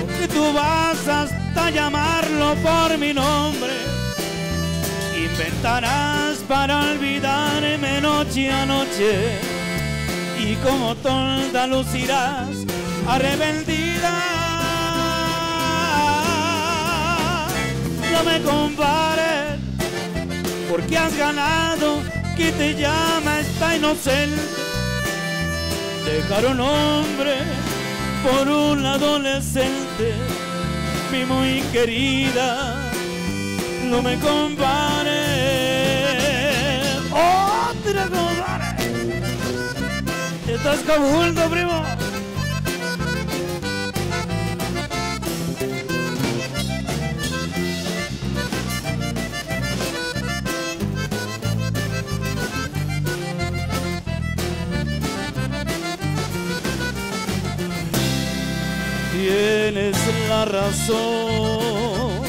porque tú vas hasta llamarlo por mi nombre inventarás para olvidarme noche a noche y como tonta lucirás arrepentida. No me compares porque has ganado que te llama esta inocente. Dejar un hombre por un adolescente, mi muy querida no me compares. Compare. Estás conjunto, primo. Tienes la razón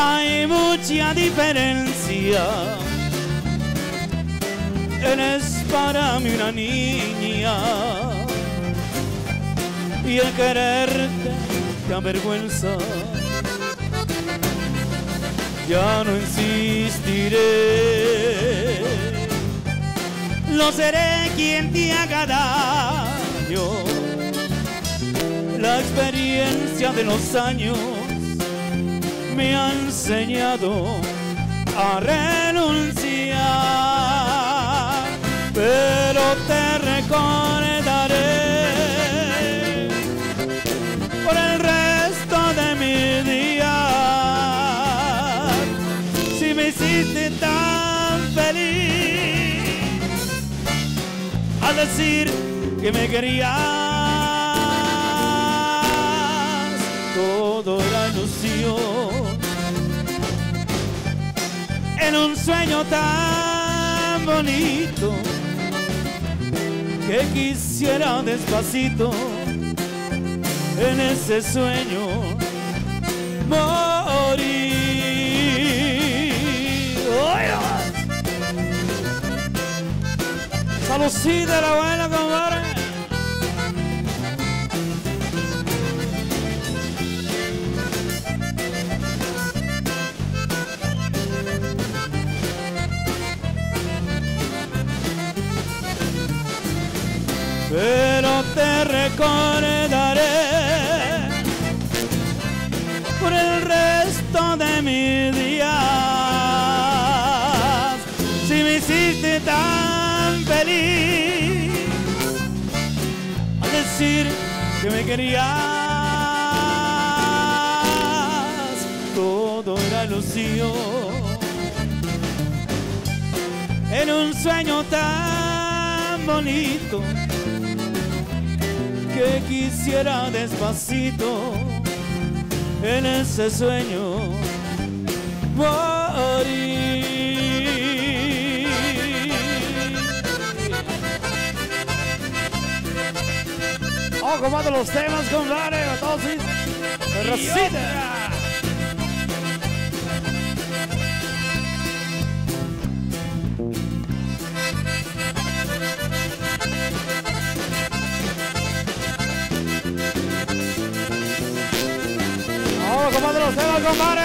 hay mucha diferencia. Eres para mí una niña y el quererte te avergüenza. Ya no insistiré, no seré quien te haga daño. La experiencia de los años me ha enseñado a renunciar, pero te recordaré por el resto de mi día. Si me hiciste tan feliz al decir que me querías, todo era ilusión en un sueño tan bonito que quisiera despacito en ese sueño morir. Oiga. Saludcita de la buena, compadre. Recordaré por el resto de mis días. Si me hiciste tan feliz al decir que me querías, todo era ilusión. En un sueño tan bonito que quisiera despacito en ese sueño morir. Oh, comando los temas, compadre, entonces. Rosita. Compadre, los temas, compadre.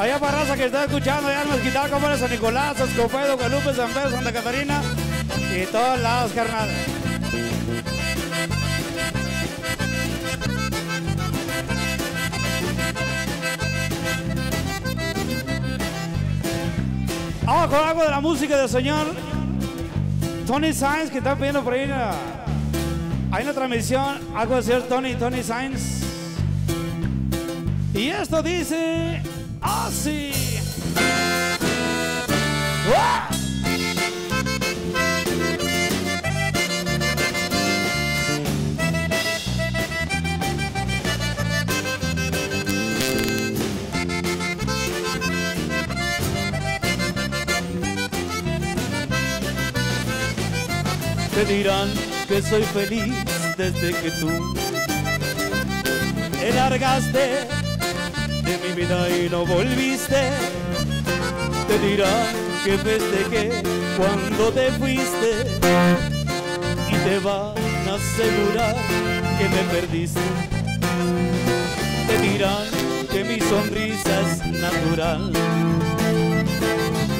Allá para raza que está escuchando, ya nos quitaron como de San Nicolás, Escopedo, Guadalupe, San Pedro, Santa Catarina y todos lados, carnal. Con algo de la música del señor Tony Sainz, que está pidiendo por ahí. hay una transmisión, algo del señor Tony, Tony Sainz. Y esto dice así. ¡Uah! Dirán que soy feliz desde que tú te largaste de mi vida y no volviste. Te dirán que festejé cuando te fuiste y te van a asegurar que me perdiste. Te dirán que mi sonrisa es natural.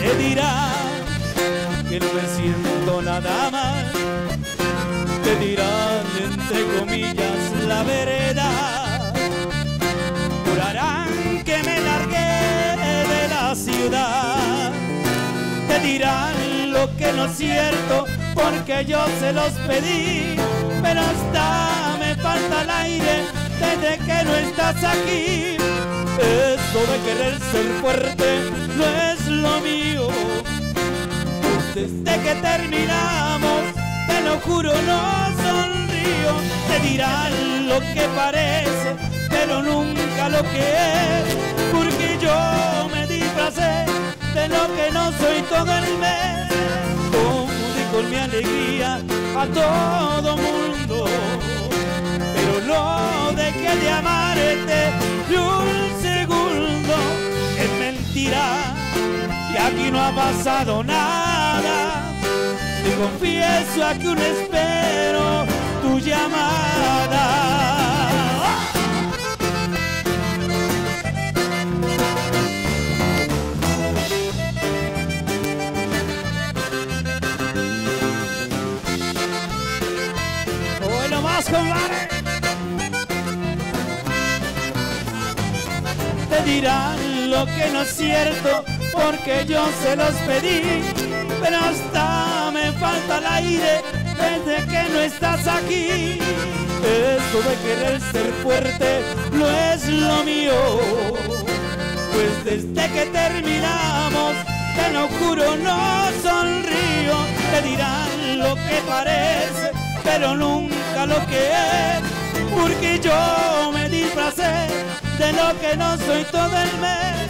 Te dirán que no me siento nada mal. Dirán entre comillas la verdad. Jurarán que me largué de la ciudad. Te dirán lo que no es cierto porque yo se los pedí. Pero hasta me falta el aire desde que no estás aquí. Eso de querer ser fuerte no es lo mío. Desde que terminamos, te lo juro, no sonrío. Te dirán lo que parece, pero nunca lo que es. Porque yo me disfracé de lo que no soy todo el mes. Confundí con mi alegría a todo mundo. Pero no dejé de amarte ni un segundo. Es mentira y aquí no ha pasado nada. Te confieso aquí un espero tu llamada. Bueno más. Te dirán lo que no es cierto porque yo se los pedí, pero hasta falta el aire desde que no estás aquí. Esto de querer ser fuerte no es lo mío, pues desde que terminamos, te lo juro, no sonrío. Te dirán lo que parece, pero nunca lo que es, porque yo me disfracé de lo que no soy todo el mes.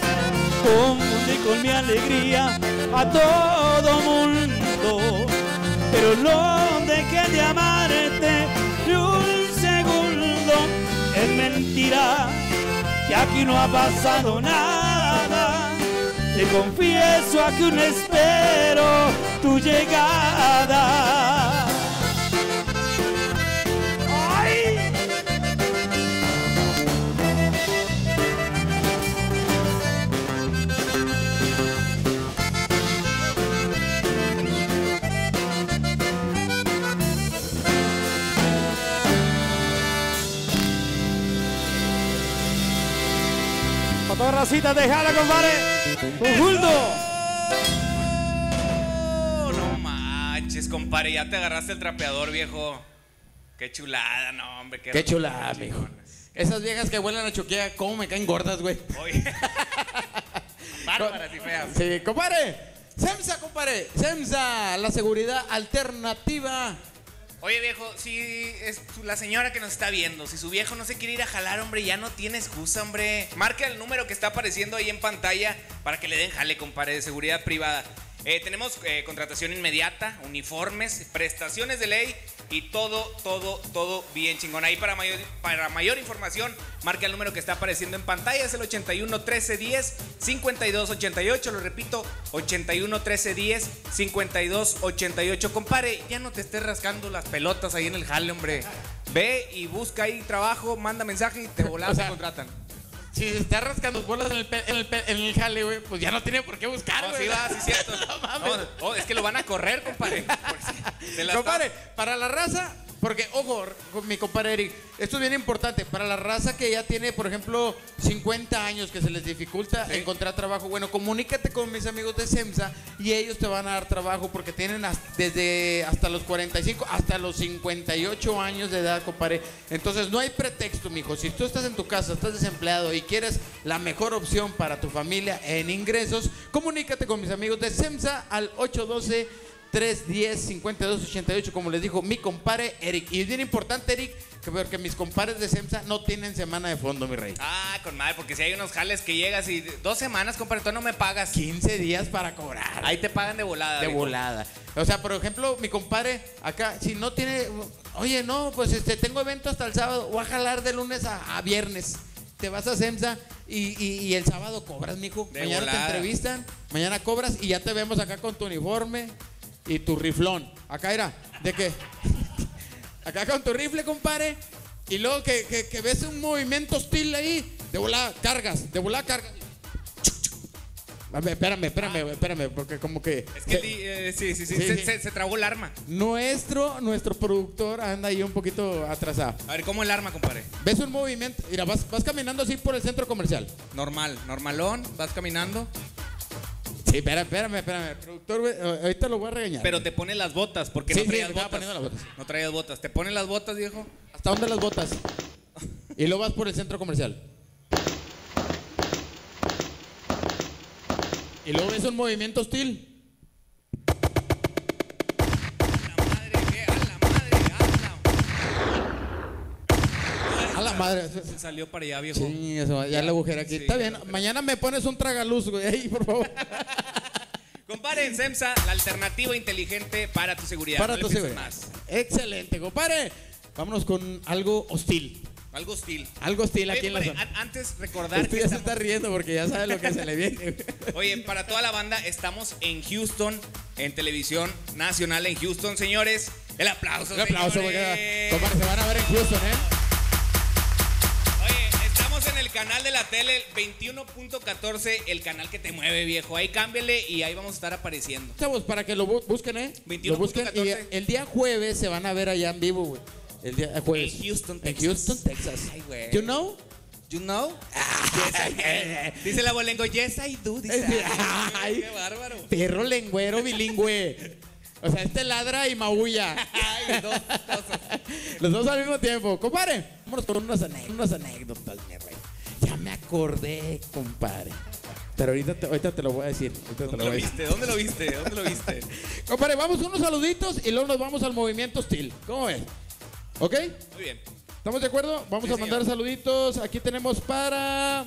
confundí con mi alegría a todo mundo. Pero no dejé de amarte ni un segundo. Es mentira que aquí no ha pasado nada. Te confieso a que espero tu llegada. Racita, dejala, compadre. Conjunto. Oh, no manches, compadre, ya te agarraste el trapeador, viejo. Qué chulada, no, hombre. Qué chulada, mijo. Esas viejas que huelen a choquea, ¿cómo me caen gordas, güey? Oye. Bárbaras y feas. Sí, compadre. SEMSA, compadre. SEMSA, la seguridad alternativa. Oye, viejo, si es la señora que nos está viendo, si su viejo no se quiere ir a jalar, hombre, ya no tiene excusa, hombre. Marca el número que está apareciendo ahí en pantalla para que le den jale, compadre, de seguridad privada. Eh, tenemos eh, contratación inmediata, uniformes, prestaciones de ley y todo, todo, todo bien chingón. Ahí para mayor, para mayor información, marca el número que está apareciendo en pantalla, es el 81 13 10 52 88. Lo repito, 81 13 10 52 88. Compare, ya no te estés rascando las pelotas ahí en el jale, hombre. Ve y busca ahí trabajo, manda mensaje y te volás O sea, contratan. Si se está rascando bolas en el, pe- en el, pe- en el jale, güey, pues ya no tiene por qué buscar, No, güey. sí va, sí cierto. No mames. No, oh, es que lo van a correr, compadre. Compadre, para la raza, porque, ojo, con mi compadre Eric, esto es bien importante. Para la raza que ya tiene, por ejemplo, 50 años, que se les dificulta encontrar trabajo, bueno, comunícate con mis amigos de SEMSA y ellos te van a dar trabajo porque tienen desde hasta los 45 hasta los 58 años de edad, compadre. Entonces, no hay pretexto, mijo. Si tú estás en tu casa, estás desempleado y quieres la mejor opción para tu familia en ingresos, comunícate con mis amigos de SEMSA al 812 310-5288, como les dijo mi compadre Eric. Y es bien importante, Eric, que porque mis compadres de SEMSA no tienen semana de fondo, mi rey. Ah, con madre, porque si hay unos jales que llegas y dos semanas, compadre, tú no me pagas. 15 días para cobrar. Ahí te pagan de volada. de volada. O sea, por ejemplo, mi compadre acá, si no tiene, oye, no, pues este, tengo evento hasta el sábado, voy a jalar de lunes a, a viernes. Te vas a SEMSA y, y- y el sábado cobras, mijo. De mañana te entrevistan, mañana cobras y ya te vemos acá con tu uniforme y tu riflón. Acá era, ¿de qué? acá con tu rifle, compadre. Y luego que, que- que ves un movimiento hostil ahí, de volada cargas, de volada cargas. Espérame, espérame, espérame, porque como que... Es que eh, sí, sí, sí, Sí, se, sí. se- se trabó el arma. Nuestro, nuestro productor anda ahí un poquito atrasado. A ver, ¿cómo el arma, compadre? ¿Ves un movimiento? Mira, vas, vas caminando así por el centro comercial. Normal, normalón, vas caminando, Sí, espérame, espérame, espérame. Productor, güey, eh, ahorita lo voy a regañar. pero te pones las botas, porque Sí, no traías botas. poniendo las botas. No traías botas. ¿Te pones las botas, viejo? ¿Hasta dónde las botas? Y luego vas por el centro comercial. Y luego ves un movimiento hostil. Madre. Se salió para allá, viejo. Sí, eso, ya la agujera aquí. Sí, Está ya bien. Mañana me pones un tragaluz, güey, ahí, por favor. Compadre, en SEMSA, la alternativa inteligente para tu seguridad. Para No tu seguridad. más. Excelente, compadre. Vámonos con algo hostil. Algo hostil. Algo hostil Oye, aquí en la zona. an- antes recordar que ya se está riendo porque ya sabe lo que se le viene. Oye, para toda la banda, estamos en Houston, en televisión nacional en Houston, señores. El aplauso, Un aplauso, porque, compadre, se van a ver en Houston, ¿eh? Estamos en el canal de la tele 21.14, el canal que te mueve, viejo. Ahí cámbiale y ahí vamos a estar apareciendo. Chavos, para que lo bu- busquen, ¿eh? 21.14. Lo busquen y el día jueves se van a ver allá en vivo, güey. El día eh, jueves. En Houston, En Texas. Houston, Texas. Ay, güey. You know? You know? Dice el abuelengo, yes I do. Dice, ay, Ay. qué bárbaro. Perro lengüero bilingüe. O sea, este ladra y maulla. Ay, dos cosas. Los dos al mismo tiempo. Compadre, vámonos con unas, anécdotas, unas anécdotas. Ya me acordé, compadre. Pero ahorita te, ahorita te lo voy a decir. ¿Dónde lo viste? ¿Dónde lo viste? ¿Dónde lo viste? Compadre, vamos unos saluditos y luego nos vamos al movimiento hostil. ¿Cómo ves? ¿Ok? Muy bien. ¿Estamos de acuerdo? Vamos Sí, a mandar señor. saluditos. Aquí tenemos para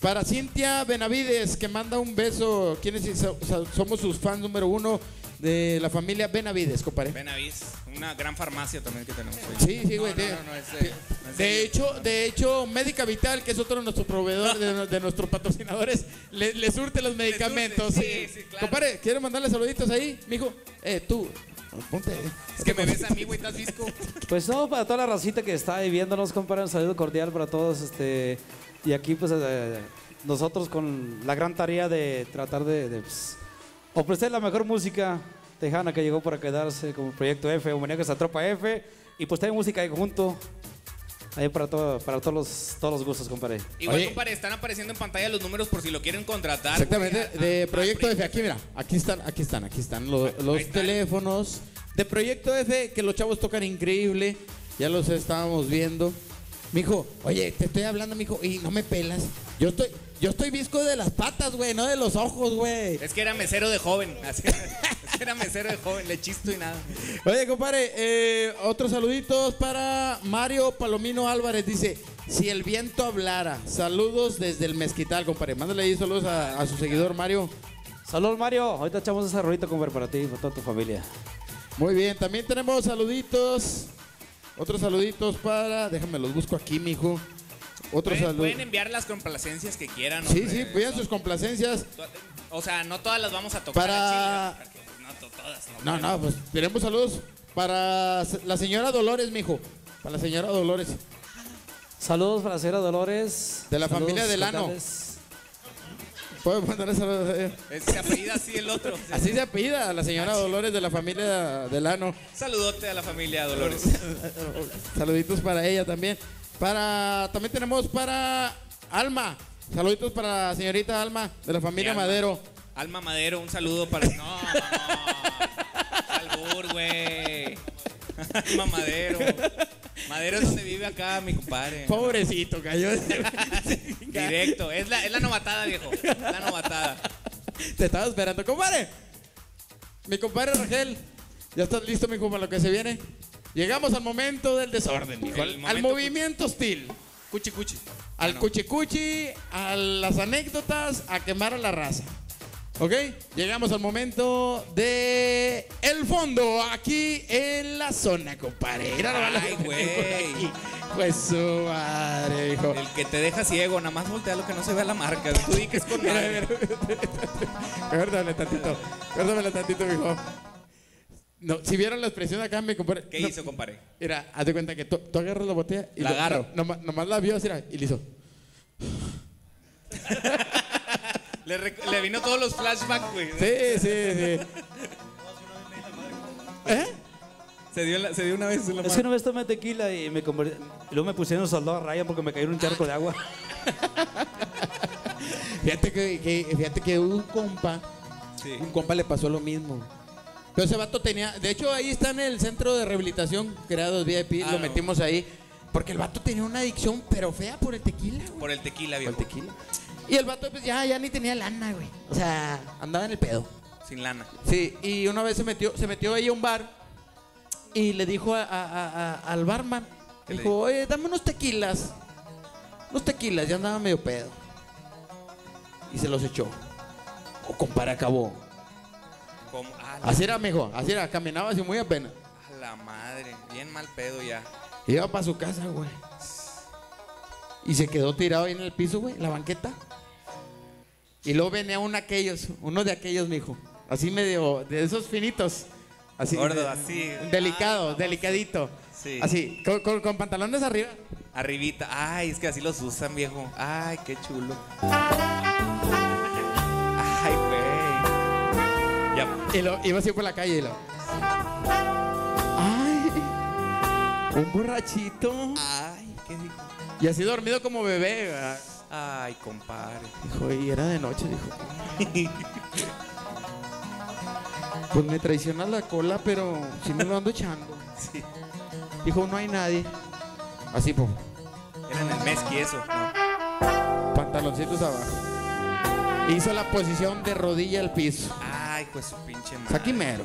Para Cintia Benavides, que manda un beso. ¿Quiénes so- so- somos sus fans número uno de la familia Benavides, compadre? Benavis, una gran farmacia también que tenemos. ahí. Sí, sí, güey. No, de- no, no, no, es de- no es De de- hecho, de hecho, Médica Vital, que es otro de nuestros proveedores, de, de nuestros patrocinadores, le, le surte los medicamentos. sí, sí, claro. Compadre, ¿quieres mandarle saluditos ahí, mijo? Eh, tú, ponte. Es que me ves a mí, güey, estás visco. Pues no, para toda la racita que está ahí viéndonos, compadre, un saludo cordial para todos. Este, y aquí, pues, eh, nosotros con la gran tarea de tratar de, de, pues, ofrecer la mejor música tejana que llegó para quedarse como Proyecto F, homenajes a Tropa F. Y pues, tenemos música de conjunto. Ahí para, todo, para todos, los, todos los gustos, compadre. Igual, Oye. compadre, están apareciendo en pantalla los números por si lo quieren contratar. Exactamente, a- de a- Proyecto a- F. Aquí, mira, aquí están, aquí están, aquí están lo- los teléfonos de Proyecto F, que los chavos tocan increíble. Ya los estábamos viendo. Mijo, oye, te estoy hablando, mijo, y no me pelas. Yo estoy, yo estoy visco de las patas, güey, no de los ojos, güey. Es que era mesero de joven. así- es que era mesero de joven, le chisto y nada. Oye, compadre, eh, otros saluditos para Mario Palomino Álvarez. Dice, si el viento hablara, saludos desde el Mezquital, compadre. Mándale ahí saludos a, a su seguidor, Mario. Saludos, Mario. Ahorita echamos esa rolita, compadre, para ti y para toda tu familia. Muy bien, también tenemos saluditos. Otros saluditos para, déjame los busco aquí, mijo. Otros Pueden, enviar las complacencias que quieran. Sí, hombre. sí, pidan sus complacencias. O sea, no todas las vamos a tocar. Para- al chile, porque, pues, no todas. No, No, no, pues tenemos saludos para la señora Dolores, mijo. Para la señora Dolores. Saludos para la señora Dolores. De la Saludos familia Delano. ¿Puedo mandarle saludos a ella? Se apellida así el otro. Así se apellida, la señora Dolores de la familia Delano. Saludote a la familia Dolores. Saluditos para ella también. Para también tenemos para Alma. Saluditos para la señorita Alma de la familia Mi Alma. Madero. Alma Madero, un saludo para. No, no. Albur, güey. Alma Madero. Madero es donde vive acá, mi compadre. Pobrecito, cayó. Directo. Es la, es la novatada, viejo. Es la novatada. Te estaba esperando, compadre. Mi compadre Rangel, ¿ya estás listo, mijo, para lo que se viene? Llegamos al momento del desorden, mijo. Al, movimiento hostil. Cuchi cuchi. Al no. cuchicuchi, a las anécdotas, a quemar a la raza. ¿Ok? Llegamos al momento de el fondo, aquí en la zona, compadre. Ay, güey. Pues su madre, hijo. El que te deja ciego, nada más voltea lo que no se vea la marca. Tú di que es con. Guárdame tantito. Guárdame tantito, mijo. No, si vieron la expresión acá, mi compadre. ¿Qué no, hizo, compadre? Mira, haz de cuenta que tú, tú agarras la botella y La lo- agarro. no- nomás, nomás la vio así y le hizo. Le, rec- le vino todos los flashbacks, güey. Sí, sí, sí. ¿Eh? Se dio, la- se dio una vez en la Es que una vez tomé tequila y me convertí. y luego me pusieron soldado a raya porque me cayó en un charco de agua. Fíjate que, que- fíjate que un compa, Sí. un compa le pasó lo mismo. Pero ese vato tenía, de hecho ahí está en el centro de rehabilitación creados VIP, Ah, lo no. metimos ahí, porque el vato tenía una adicción pero fea por el tequila. güey. Por el tequila, Por viejo. el tequila. Y el vato pues ya, ya ni tenía lana, güey. O sea, andaba en el pedo. Sin lana. Sí, y una vez se metió, se metió ahí a un bar y le dijo a- a- a- a- al barman, ¿Qué le dijo, oye, dame unos tequilas. Unos tequilas, ya andaba medio pedo. Y se los echó. O compadre acabó. Ah, la, Así era, mijo, así era, caminaba así muy apenas. a la madre. Bien mal pedo ya. Iba para su casa, güey. Y se quedó tirado ahí en el piso, güey, en la banqueta. Y luego venía uno de aquellos, uno de aquellos, mijo. Así medio, de esos finitos. Así. Gordo, de- así. Delicado, Ay, delicadito. Sí. Así, con, con- con pantalones arriba. Arribita. Ay, es que así los usan, viejo. Ay, qué chulo. Y lo, iba así por la calle y lo. ¡Ay! Un borrachito. Ay, ¿qué? Y así dormido como bebé. ¿verdad? Ay, compadre. Dijo, y era de noche, dijo. Pues me traiciona la cola, pero sí me lo ando echando. Sí. Dijo, no hay nadie. Así, pues, Era en el mezqui eso. ¿no? pantaloncitos abajo. Hizo la posición de rodilla al piso. Ay, pues su pinche madre. Saqui mero.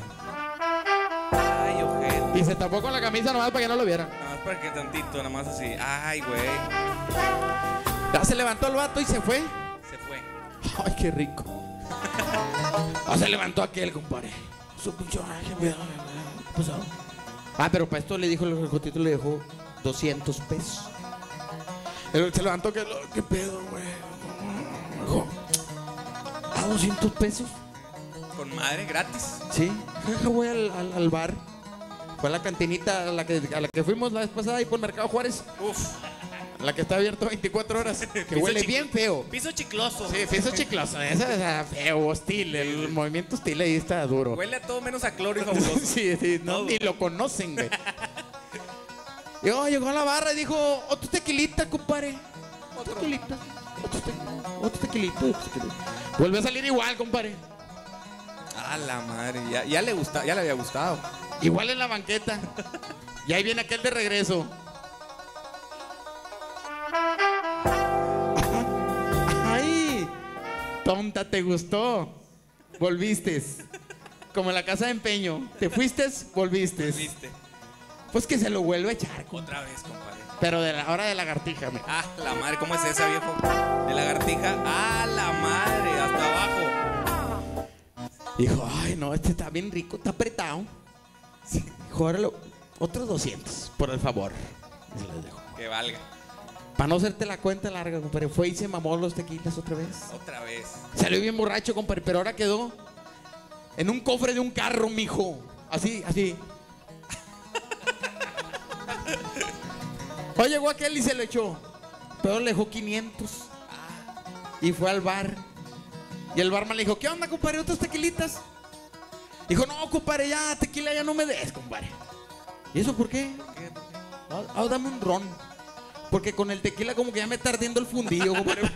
Ay, ojete. Y se tapó con la camisa nomás para que no lo vieran. Nada más para que tantito, nada más así. Ay, güey. Ya se levantó el vato y se fue. Ay, qué rico. Ah, se levantó aquel, compadre. Su pinche ay, qué miedo, ¿Qué pasó? Ah, pero para esto le dijo el jotito, le dejó 200 pesos. Él se levantó, que ¿qué pedo, güey? Dijo, ¿a 200 pesos? Con madre, gratis. Sí, jaja, voy al, al- al bar. Fue a la cantinita a la, que, a la que fuimos la vez pasada ahí por Mercado Juárez. Uf. La que está abierto 24 horas. Que huele bien feo. Piso chicloso. Sí, piso chicloso. Esa es feo, hostil. El movimiento hostil ahí está duro. Huele a todo menos a cloro y fabuloso. Sí, sí, no, ni lo conocen, güey. Llegó, llegó a la barra y dijo, otro tequilita, compadre. Otro tequilita. Otro, te- otro tequilita, otro tequilita. Vuelve a salir igual, compadre. A la madre, ya, ya le gusta, ya le había gustado. Igual en la banqueta. Y ahí viene aquel de regreso. ¡Ay! Tonta, ¿te gustó? Volviste. Como en la casa de empeño. Te fuiste, volviste. ¿Viste? Pues que se lo vuelve a echar. Otra vez, compadre. Pero de la hora de lagartija, me. Ah, la madre, ¿cómo es esa, viejo? De lagartija. Ah, la madre, hasta abajo. Dijo, ay, no, este está bien rico, está apretado. Dijo, órale, otros 200, por el favor. Se los dejó. Que valga. Para no hacerte la cuenta larga, compadre, fue y se mamó los tequilas otra vez. Otra vez. Salió bien borracho, compadre, pero ahora quedó en un cofre de un carro, mijo. Así, así. Oye, llegó aquel y se lo echó. Pero le dejó 500. Y fue al bar. Y el barman le dijo, ¿qué onda, compadre? ¿Otros tequilitas? Dijo, no, compadre, ya, tequila ya no me des, compadre. ¿Y eso por qué? Ah, ah, dame un ron. Porque con el tequila como que ya me está ardiendo el fundillo, compadre.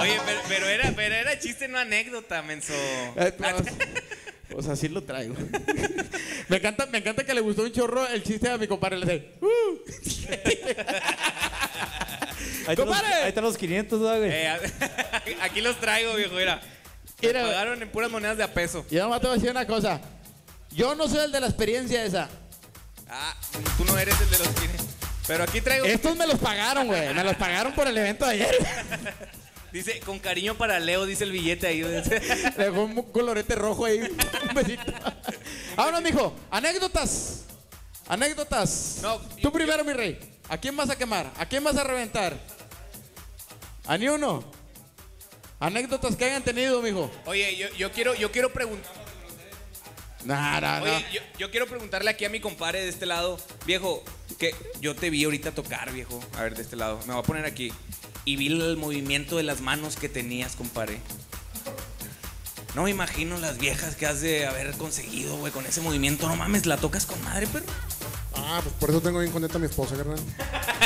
Oye, pero, pero era, pero era chiste, no anécdota, menso. Eh, pues, pues así lo traigo. me, encanta, me encanta que le gustó un chorro el chiste a mi compadre. Le dice, "Uh". Ahí están los, ahí están los 500, ¿verdad, güey. Eh, aquí los traigo, viejo, mira. Me Mira, pagaron en puras monedas de a peso. Y además te voy a decir una cosa. Yo no soy el de la experiencia esa. Ah, tú no eres el de los que... Pero aquí traigo... Estos me los pagaron, güey. Me los pagaron por el evento de ayer. Dice, con cariño para Leo, dice el billete ahí. Le dejó un colorete rojo ahí. Un besito. Vámonos, mijo. Anécdotas. Anécdotas. No, Tú primero, mi rey. ¿A quién vas a quemar? ¿A quién vas a reventar? A ni uno. Anécdotas que hayan tenido, mijo. Oye, yo, yo quiero, yo quiero preguntar... No, no. Oye, yo, yo quiero preguntarle aquí a mi compadre de este lado, viejo, que yo te vi ahorita tocar, viejo. A ver, de este lado. Me voy a poner aquí. Y vi el movimiento de las manos que tenías, compadre. No me imagino las viejas que has de haber conseguido, güey, con ese movimiento. No mames, la tocas con madre, pero. Ah, pues por eso tengo bien contenta a mi esposa, carnal.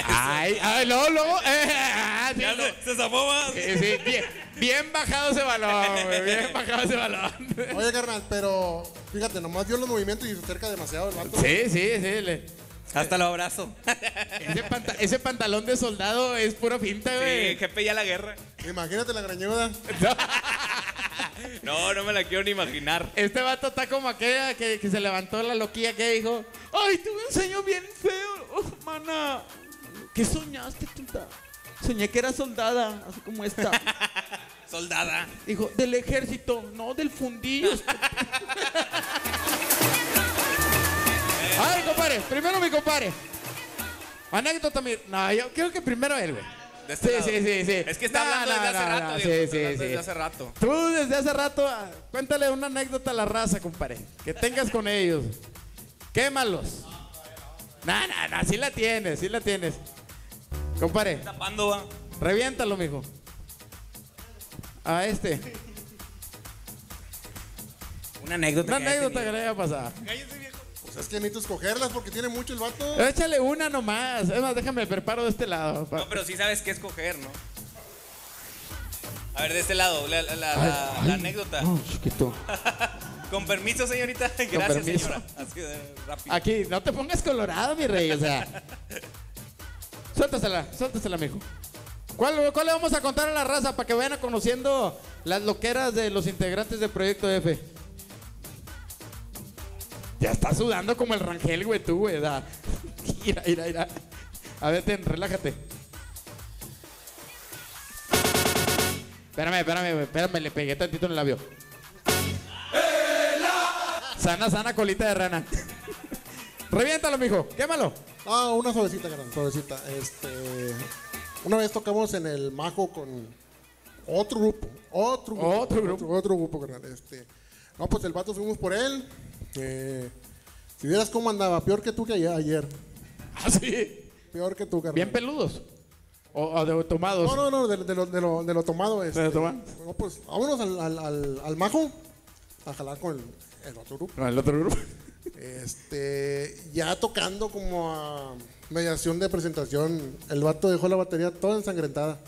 Ay, ay, luego, luego. eh, ah, sí, no. se zafó más. Sí, sí, bien, bien bajado ese balón, güey. Bien bajado ese balón. Oye, carnal, pero fíjate, nomás vio los movimientos y se acerca demasiado el vato. Sí, sí, sí. le- Hasta lo abrazo. ese, panta- ese pantalón de soldado es pura finta, Sí, güey. jefe, ya la guerra. Imagínate la grañuda. No, no me la quiero ni imaginar. Este vato está como aquella que, que se levantó la loquilla que dijo, ay, tuve un sueño bien feo, oh, mana. ¿Qué soñaste, tonta? Soñé que era soldada, así como esta. Soldada. Dijo, del ejército, no del fundillo. A ver, compadre, primero mi compadre. Anécdota, mi... No, yo creo que primero él, güey. De este Sí, lado. sí, sí, sí. Es que está No, hablando no, desde hace no, rato, sí, sí, sí. desde hace rato. Tú desde hace rato, cuéntale una anécdota a la raza, compadre. Que tengas con ellos. Quémalos. No, no, no, sí la tienes, sí la tienes. Compadre, Tapando, va. reviéntalo, mijo. A este. Una anécdota. Una que anécdota que le haya pasado. Pues es que necesito escogerlas porque tiene mucho el vato. Échale una nomás. Es más, déjame preparo de este lado. pa- No, pero sí sabes qué escoger, ¿no? A ver, de este lado, la, la- la- la- la anécdota. No, chiquito. Con permiso, señorita. Gracias, permiso. señora. Así de rápido. Aquí, no te pongas colorado, mi rey. O sea. Suéltasela, suéltasela, mijo. ¿Cuál, ¿Cuál le vamos a contar a la raza para que vayan conociendo las loqueras de los integrantes del Proyecto F? Ya está sudando como el Rangel, güey, tú, güey. da. Mira, mira, mira. A ver, ten, relájate. Espérame, espérame, güey, espérame, le pegué tantito en el labio. Sana, sana colita de rana. Reviéntalo, mijo, quémalo. Ah, una suavecita, carnal, suavecita. Este, una vez tocamos en el Majo con otro grupo, otro grupo, Otro grupo. otro, grupo, carnal. Este, no, pues el vato fuimos por él. Eh, si vieras cómo andaba, peor que tú que ayer. ayer. Así. Peor que tú, carnal. Bien peludos. O, o de tomados. No, no, no, de, de lo, de, lo, de lo tomado. Este, ¿De lo tomado? No, pues vámonos al, al, al, al Majo a jalar con el, el otro grupo. No, el otro grupo. Este, ya tocando como a mediación de presentación, el vato dejó la batería toda ensangrentada.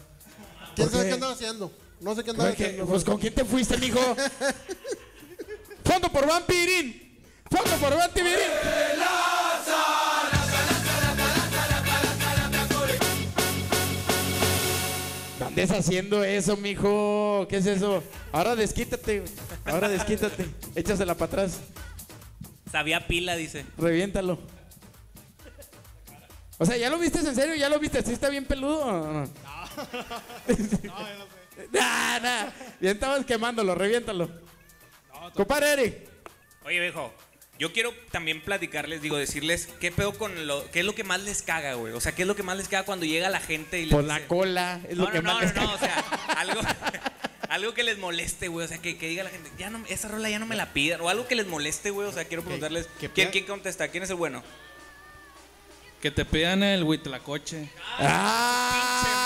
¿Quién ¿Por sabe qué? andaba haciendo? No sé qué andaba haciendo. Pues con quién te fuiste, mijo. Fondo por vampirín. Fondo por. ¿Dónde andes haciendo eso, mijo? ¿Qué es eso? Ahora desquítate. güey. Ahora desquítate. Échasela para atrás. Sabía pila, dice. Reviéntalo. O sea, ¿ya lo viste en serio? ¿Ya lo viste? ¿Sí está bien peludo o no? No, Nah, nah. Bien estabas quemándolo, reviéntalo. Compadre Eric. Oye, viejo, yo quiero también platicarles, digo, decirles qué pedo con lo, qué es lo que más les caga, güey. O sea, qué es lo que más les caga cuando llega la gente y les Por dice- la cola. Es no, lo que no, más no, les no, caga. o sea, algo, algo que les moleste, güey. O sea, que, que diga la gente, ya no, esa rola ya no me la pidan. O algo que les moleste, güey. O sea, quiero preguntarles, que ¿quién, ¿quién contesta? ¿Quién es el bueno? Que te pidan el huitlacoche. ¡Ah!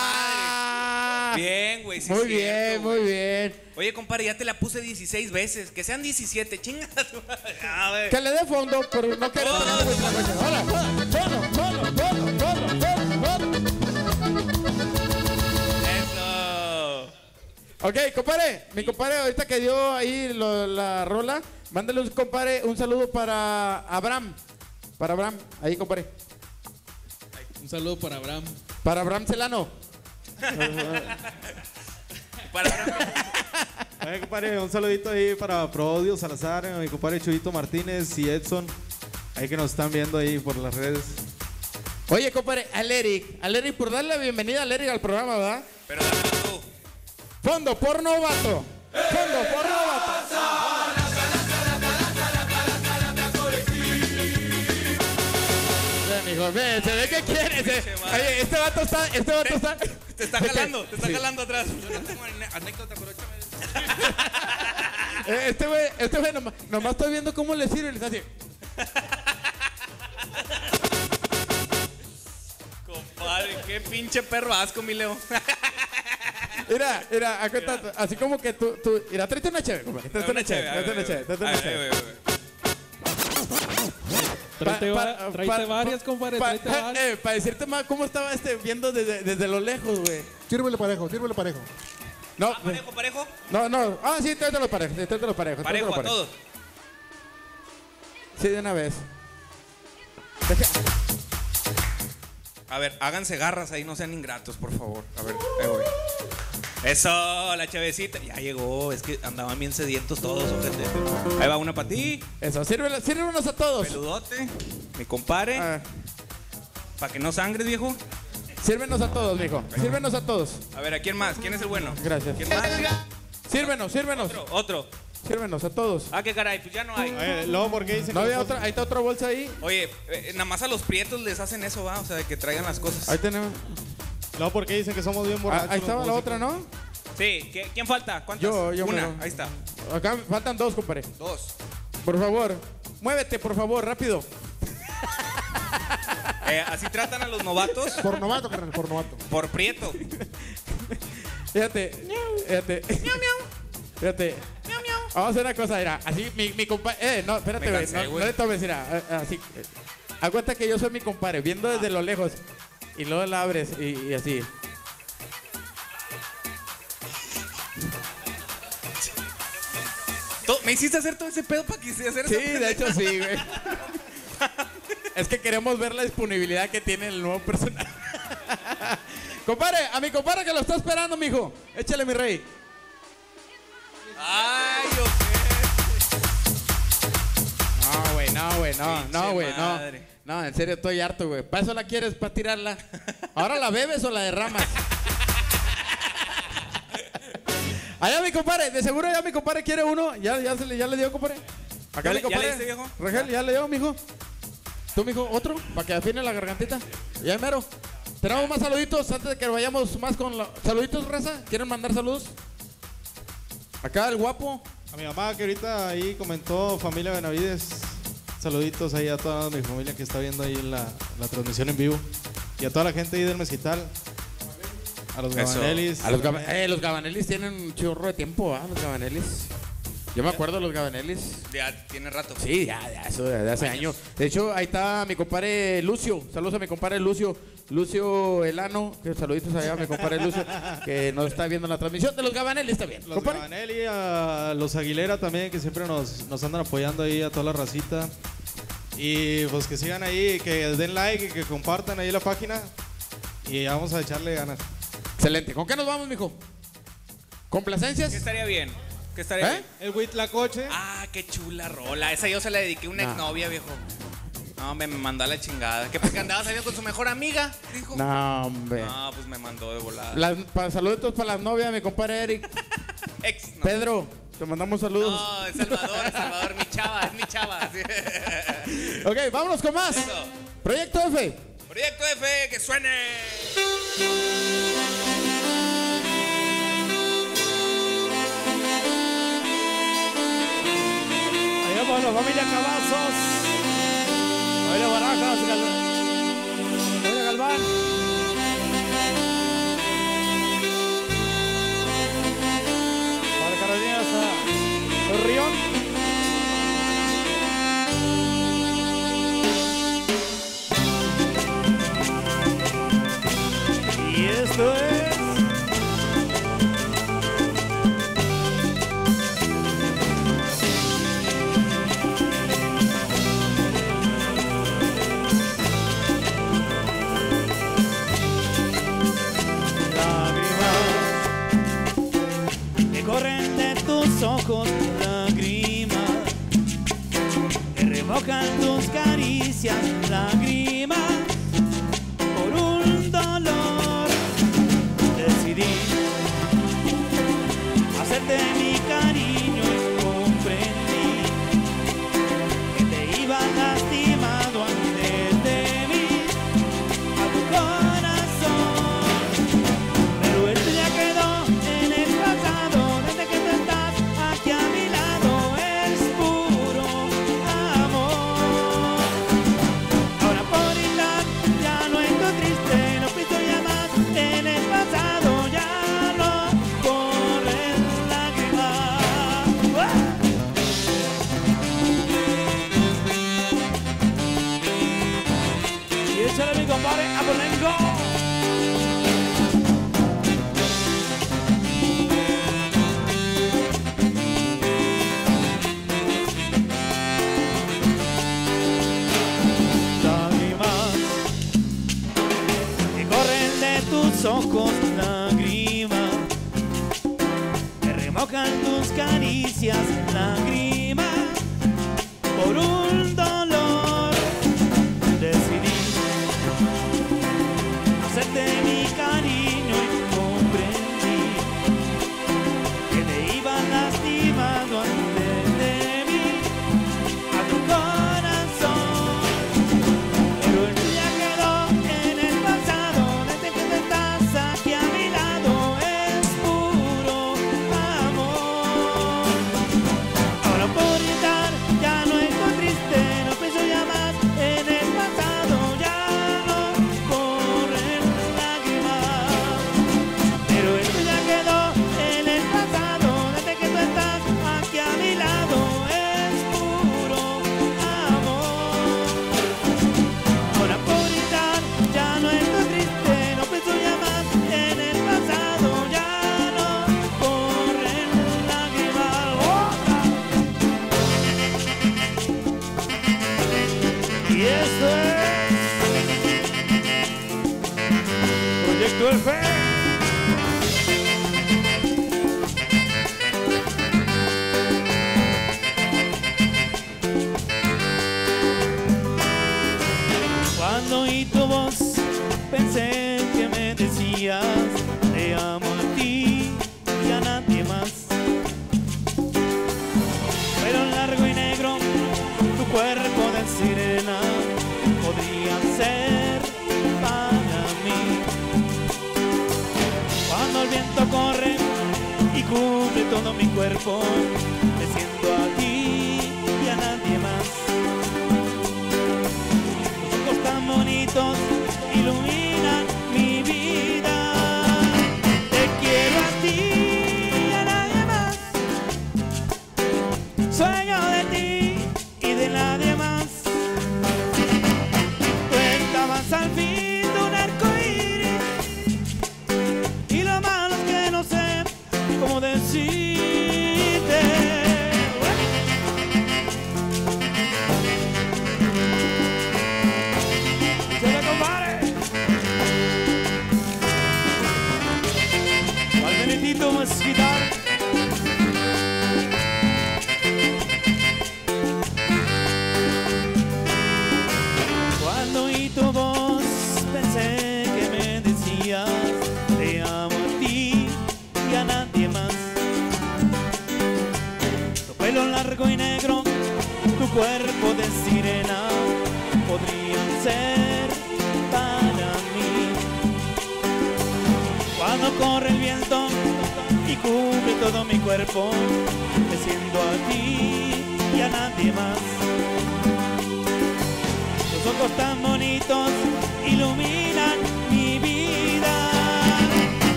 Bien, güey, sí Muy es bien, cierto, muy bien. Oye, compadre, ya te la puse 16 veces. Que sean 17, chingas. A ver. Que le dé fondo por no Oh, coche. Hola, fondo, fondo, fondo. Eso. Ok, compadre, mi compadre ahorita que dio ahí lo- la rola, mándale un compadre, un saludo para Abraham. Para Abraham, ahí compadre. Un saludo para Abraham. Para Abraham Celano. Para Oye, compadre, un saludito ahí para Prodio Salazar, a mi compadre Chuyito Martínez y Edson. Ahí que nos están viendo ahí por las redes. Oye, compadre, al Eric, al Eric, por darle la bienvenida al Eric al programa, ¿verdad? Pero tú. Fondo por novato. Fondo por novato. Ve, se ve que quiere. Oye, este vato está, este vato está. Te está jalando, te está Sí. jalando atrás. Yo no tengo anécdota, pero échame. Eh, Este güey, este güey, nomás, nomás estoy viendo cómo le sirve y le está así. Compadre, qué pinche perro asco, mi Leo. Mira, mira, acuérdate, así como que tú, tú, mira, tráete una chévere, compadre, tráete una chévere, tráete una chévere, tráete una chévere. Pa- pa- pa- varias, compadre. varias. eh, para decirte más cómo estaba este viendo desde, desde lo lejos, güey. Sírvele parejo, sírvele parejo. No, Ah, parejo, parejo. no, no. Ah, sí, tráete los parejos, sí, tráete los parejos. tráete Parejo los a todos. Sí, de una vez. A ver, háganse garras ahí, no sean ingratos, por favor. A ver, ahí voy. Eso, la chavecita. Ya llegó, es que andaban bien sedientos todos, ojete. Ahí va una para ti, Eso, sírvele, sírvenos a todos. peludote, mi compadre. Ah, Para que no sangres, viejo. sírvenos a todos, mijo. Sírvenos a todos. A ver, ¿a quién más? ¿Quién es el bueno? Gracias. ¿Quién más? Sírvenos, sírvenos. Otro, otro. Sírvenos a todos. Ah, qué caray, pues ya no hay. Oye, luego, ¿por qué dicen No que había los- otra, ahí está otra bolsa ahí. Oye, eh, nada más a los prietos les hacen eso, va, o sea, de que traigan las cosas. Ahí tenemos. Luego, ¿por qué dicen que somos bien Ah, borrachos? ahí estaba los la músicos? otra, ¿no? Sí, ¿qué- ¿quién falta? ¿Cuántas? Yo, yo Una, mero. ahí está. Acá faltan dos, compadre. Dos. Por favor, muévete, por favor, rápido. Eh, así tratan a los novatos Por novato, carnal, por novato. por prieto. Fíjate, fíjate. Fíjate. Vamos a hacer una cosa, mira. Así, mi, mi compadre. Eh, no, espérate, güey. No, no le tomes, mira. eh, Así. eh, Aguanta que yo soy mi compadre, viendo desde lo lejos. Y luego la abres y, y así. Me hiciste hacer todo ese pedo para que se hacer Sí, de hecho sí, güey. Es que queremos ver la disponibilidad que tiene el nuevo personaje. compadre, a mi compadre que lo está esperando, mijo. Échale, mi rey. No, güey, no, no, Pinche no, güey, no. No, en serio, estoy harto, güey. ¿Para eso la quieres? ¿Para tirarla? ¿Ahora la bebes o la derramas? Allá mi compadre, de seguro ya mi compadre quiere uno. Ya, ya, se le, ya le dio, compadre. Acá ¿Ya mi ya compadre. le diste, viejo? Rangel, ya le dio, mijo. ¿Tú, mijo? ¿Otro? Para que afine la gargantita. Ya mero. Tenemos más saluditos antes de que vayamos más con la... ¿Saluditos, raza? ¿Quieren mandar saludos? Acá el guapo. A mi mamá que ahorita ahí comentó familia Benavides. Saluditos ahí a toda mi familia que está viendo ahí la, la transmisión en vivo. Y a toda la gente ahí del Mezquital. A los Eso. Gabanelis. A los, Gaba- eh, los Gabanelis tienen un chorro de tiempo, ¿ah? Los Gabanelis. Yo me acuerdo de los Gabanelis. Ya tiene rato. Sí, ya, ya, eso de, de hace años. De hecho, ahí está mi compadre Lucio. Saludos a mi compadre Lucio. Lucio Elano. Que saluditos allá a mi compadre Lucio. Que nos está viendo la transmisión de los Gabanelis. Está bien. Los compadre. Gabanelli, a los Aguilera también, que siempre nos, nos andan apoyando ahí a toda la racita. Y pues que sigan ahí, que den like y que compartan ahí la página. Y vamos a echarle ganas. Excelente. ¿Con qué nos vamos, mijo? ¿Complacencias? ¿Qué estaría bien? ¿Qué estaría ¿Eh? El Huitlacoche. Ah, qué chula rola. Esa yo se la dediqué a una No. exnovia, viejo. No, me, me mandó a la chingada. Que porque andaba saliendo con su mejor amiga, dijo. No, hombre. No, pues me mandó de volada. Las- pa- saluditos para las novias, mi compadre Eric. Ex, no. Pedro, te mandamos saludos. No, es Salvador, es Salvador, mi chava, es mi chava. sí. Ok, vámonos con más. Eso. Proyecto F. Proyecto F, que suene. Por la familia Cavazos. Familia Barajas. Gal- Familia Galván. Para Carolina hasta Rión. Y esto es. Que échale mi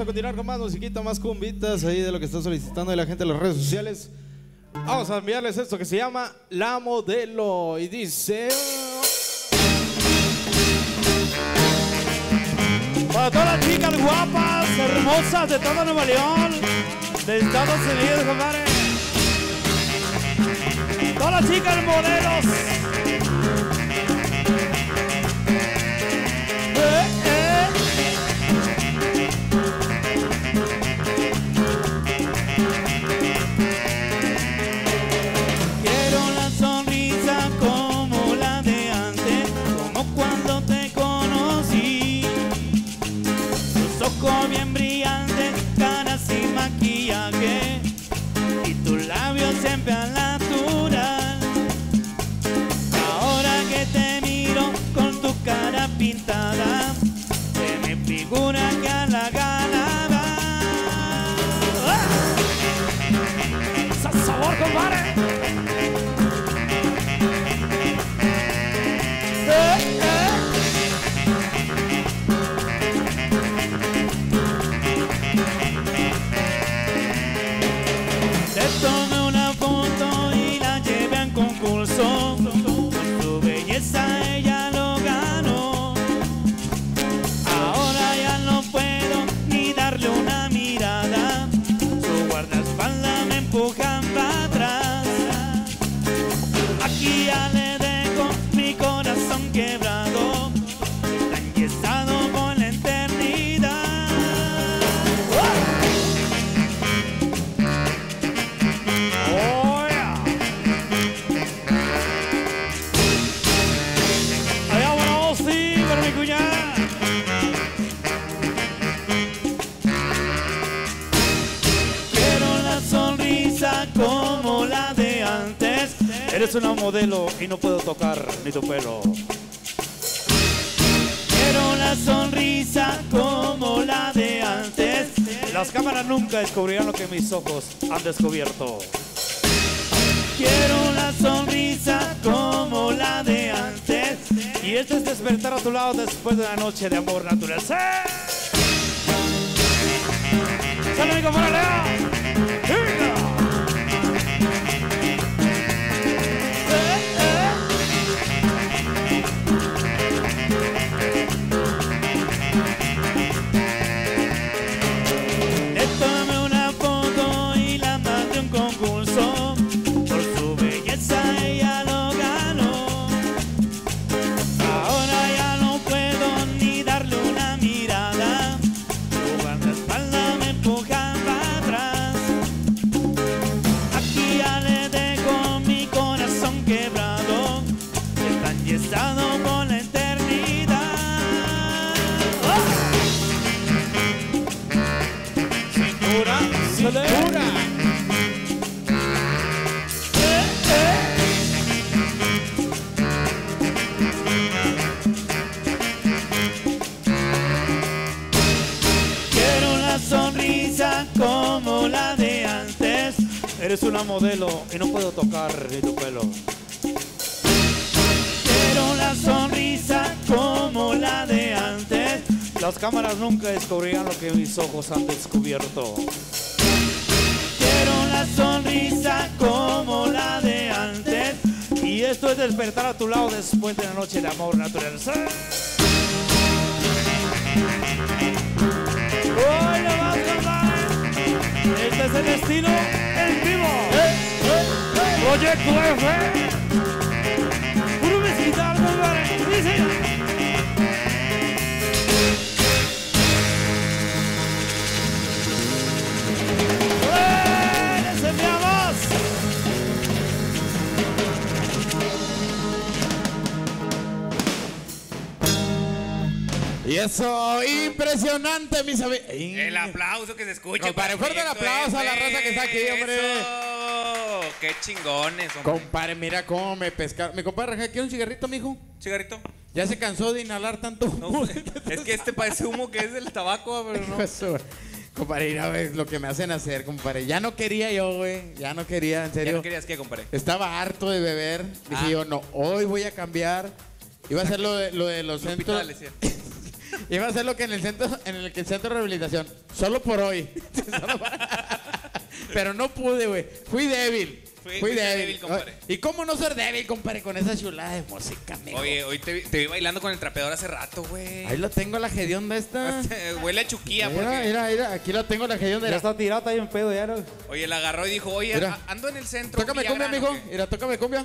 a continuar con más musiquita, más cumbitas ahí de lo que está solicitando la gente en las redes sociales. Vamos a enviarles esto que se llama La Modelo y dice... Para todas las chicas guapas, hermosas de todo Nueva León, de Estados Unidos, compadre. Todas las chicas modelos. Eres una modelo y no puedo tocar ni tu pelo. Quiero una sonrisa como la de antes. Las cámaras nunca descubrirán lo que mis ojos han descubierto. Quiero una sonrisa como la de antes. Y este es despertar a tu lado después de una noche de amor natural. ¡Sí! ¡Sale mi Eres una modelo y no puedo tocar ni tu pelo. Quiero una sonrisa como la de antes. Las cámaras nunca descubrirán lo que mis ojos han descubierto. Quiero una sonrisa como la de antes. Y esto es despertar a tu lado después de una noche de amor natural. ¡Sí! Hoy lo vas a compadre. Este es el estilo en vivo. Proyecto F. eso, impresionante, mis amigos. El aplauso que se escucha. Compadre, fuerte el aplauso a la raza que está aquí, hombre. Eso. Qué chingones, hombre. Compadre, mira cómo me pescaron. Mi compadre, ¿quiere un cigarrito, mijo? Cigarrito. Ya se cansó de inhalar tanto. No, es que este parece humo que es del tabaco, pero no. Eso, Compadre, mira, güey, lo que me hacen hacer, compadre. Ya no quería yo, güey. Ya no quería, en ¿Ya serio. no querías qué, compadre? Estaba harto de beber. Dije Ah. yo, no, hoy voy a cambiar. Iba a hacer lo de, lo de los centros. Iba a hacer lo que en el centro, en el, que el centro de rehabilitación. Solo por hoy. Solo para- Pero no pude, güey. Fui débil. Fui- débil. débil, compadre. ¿Y cómo no ser débil, compadre, con esa chulada de música, amigo? Oye, hoy te, vi- te vi bailando con el trapeador hace rato, güey. Ahí lo tengo la hedionda esta. Huele a chuquilla, Mira, porque. mira, mira, aquí la tengo la hedionda. Ya está tirado ahí en pedo, ya no. Oye, la agarró y dijo, oye, Mira. ando en el centro. Tócame cumbia, Villagrán, mijo. ¿o qué? Mira, tócame cumbia.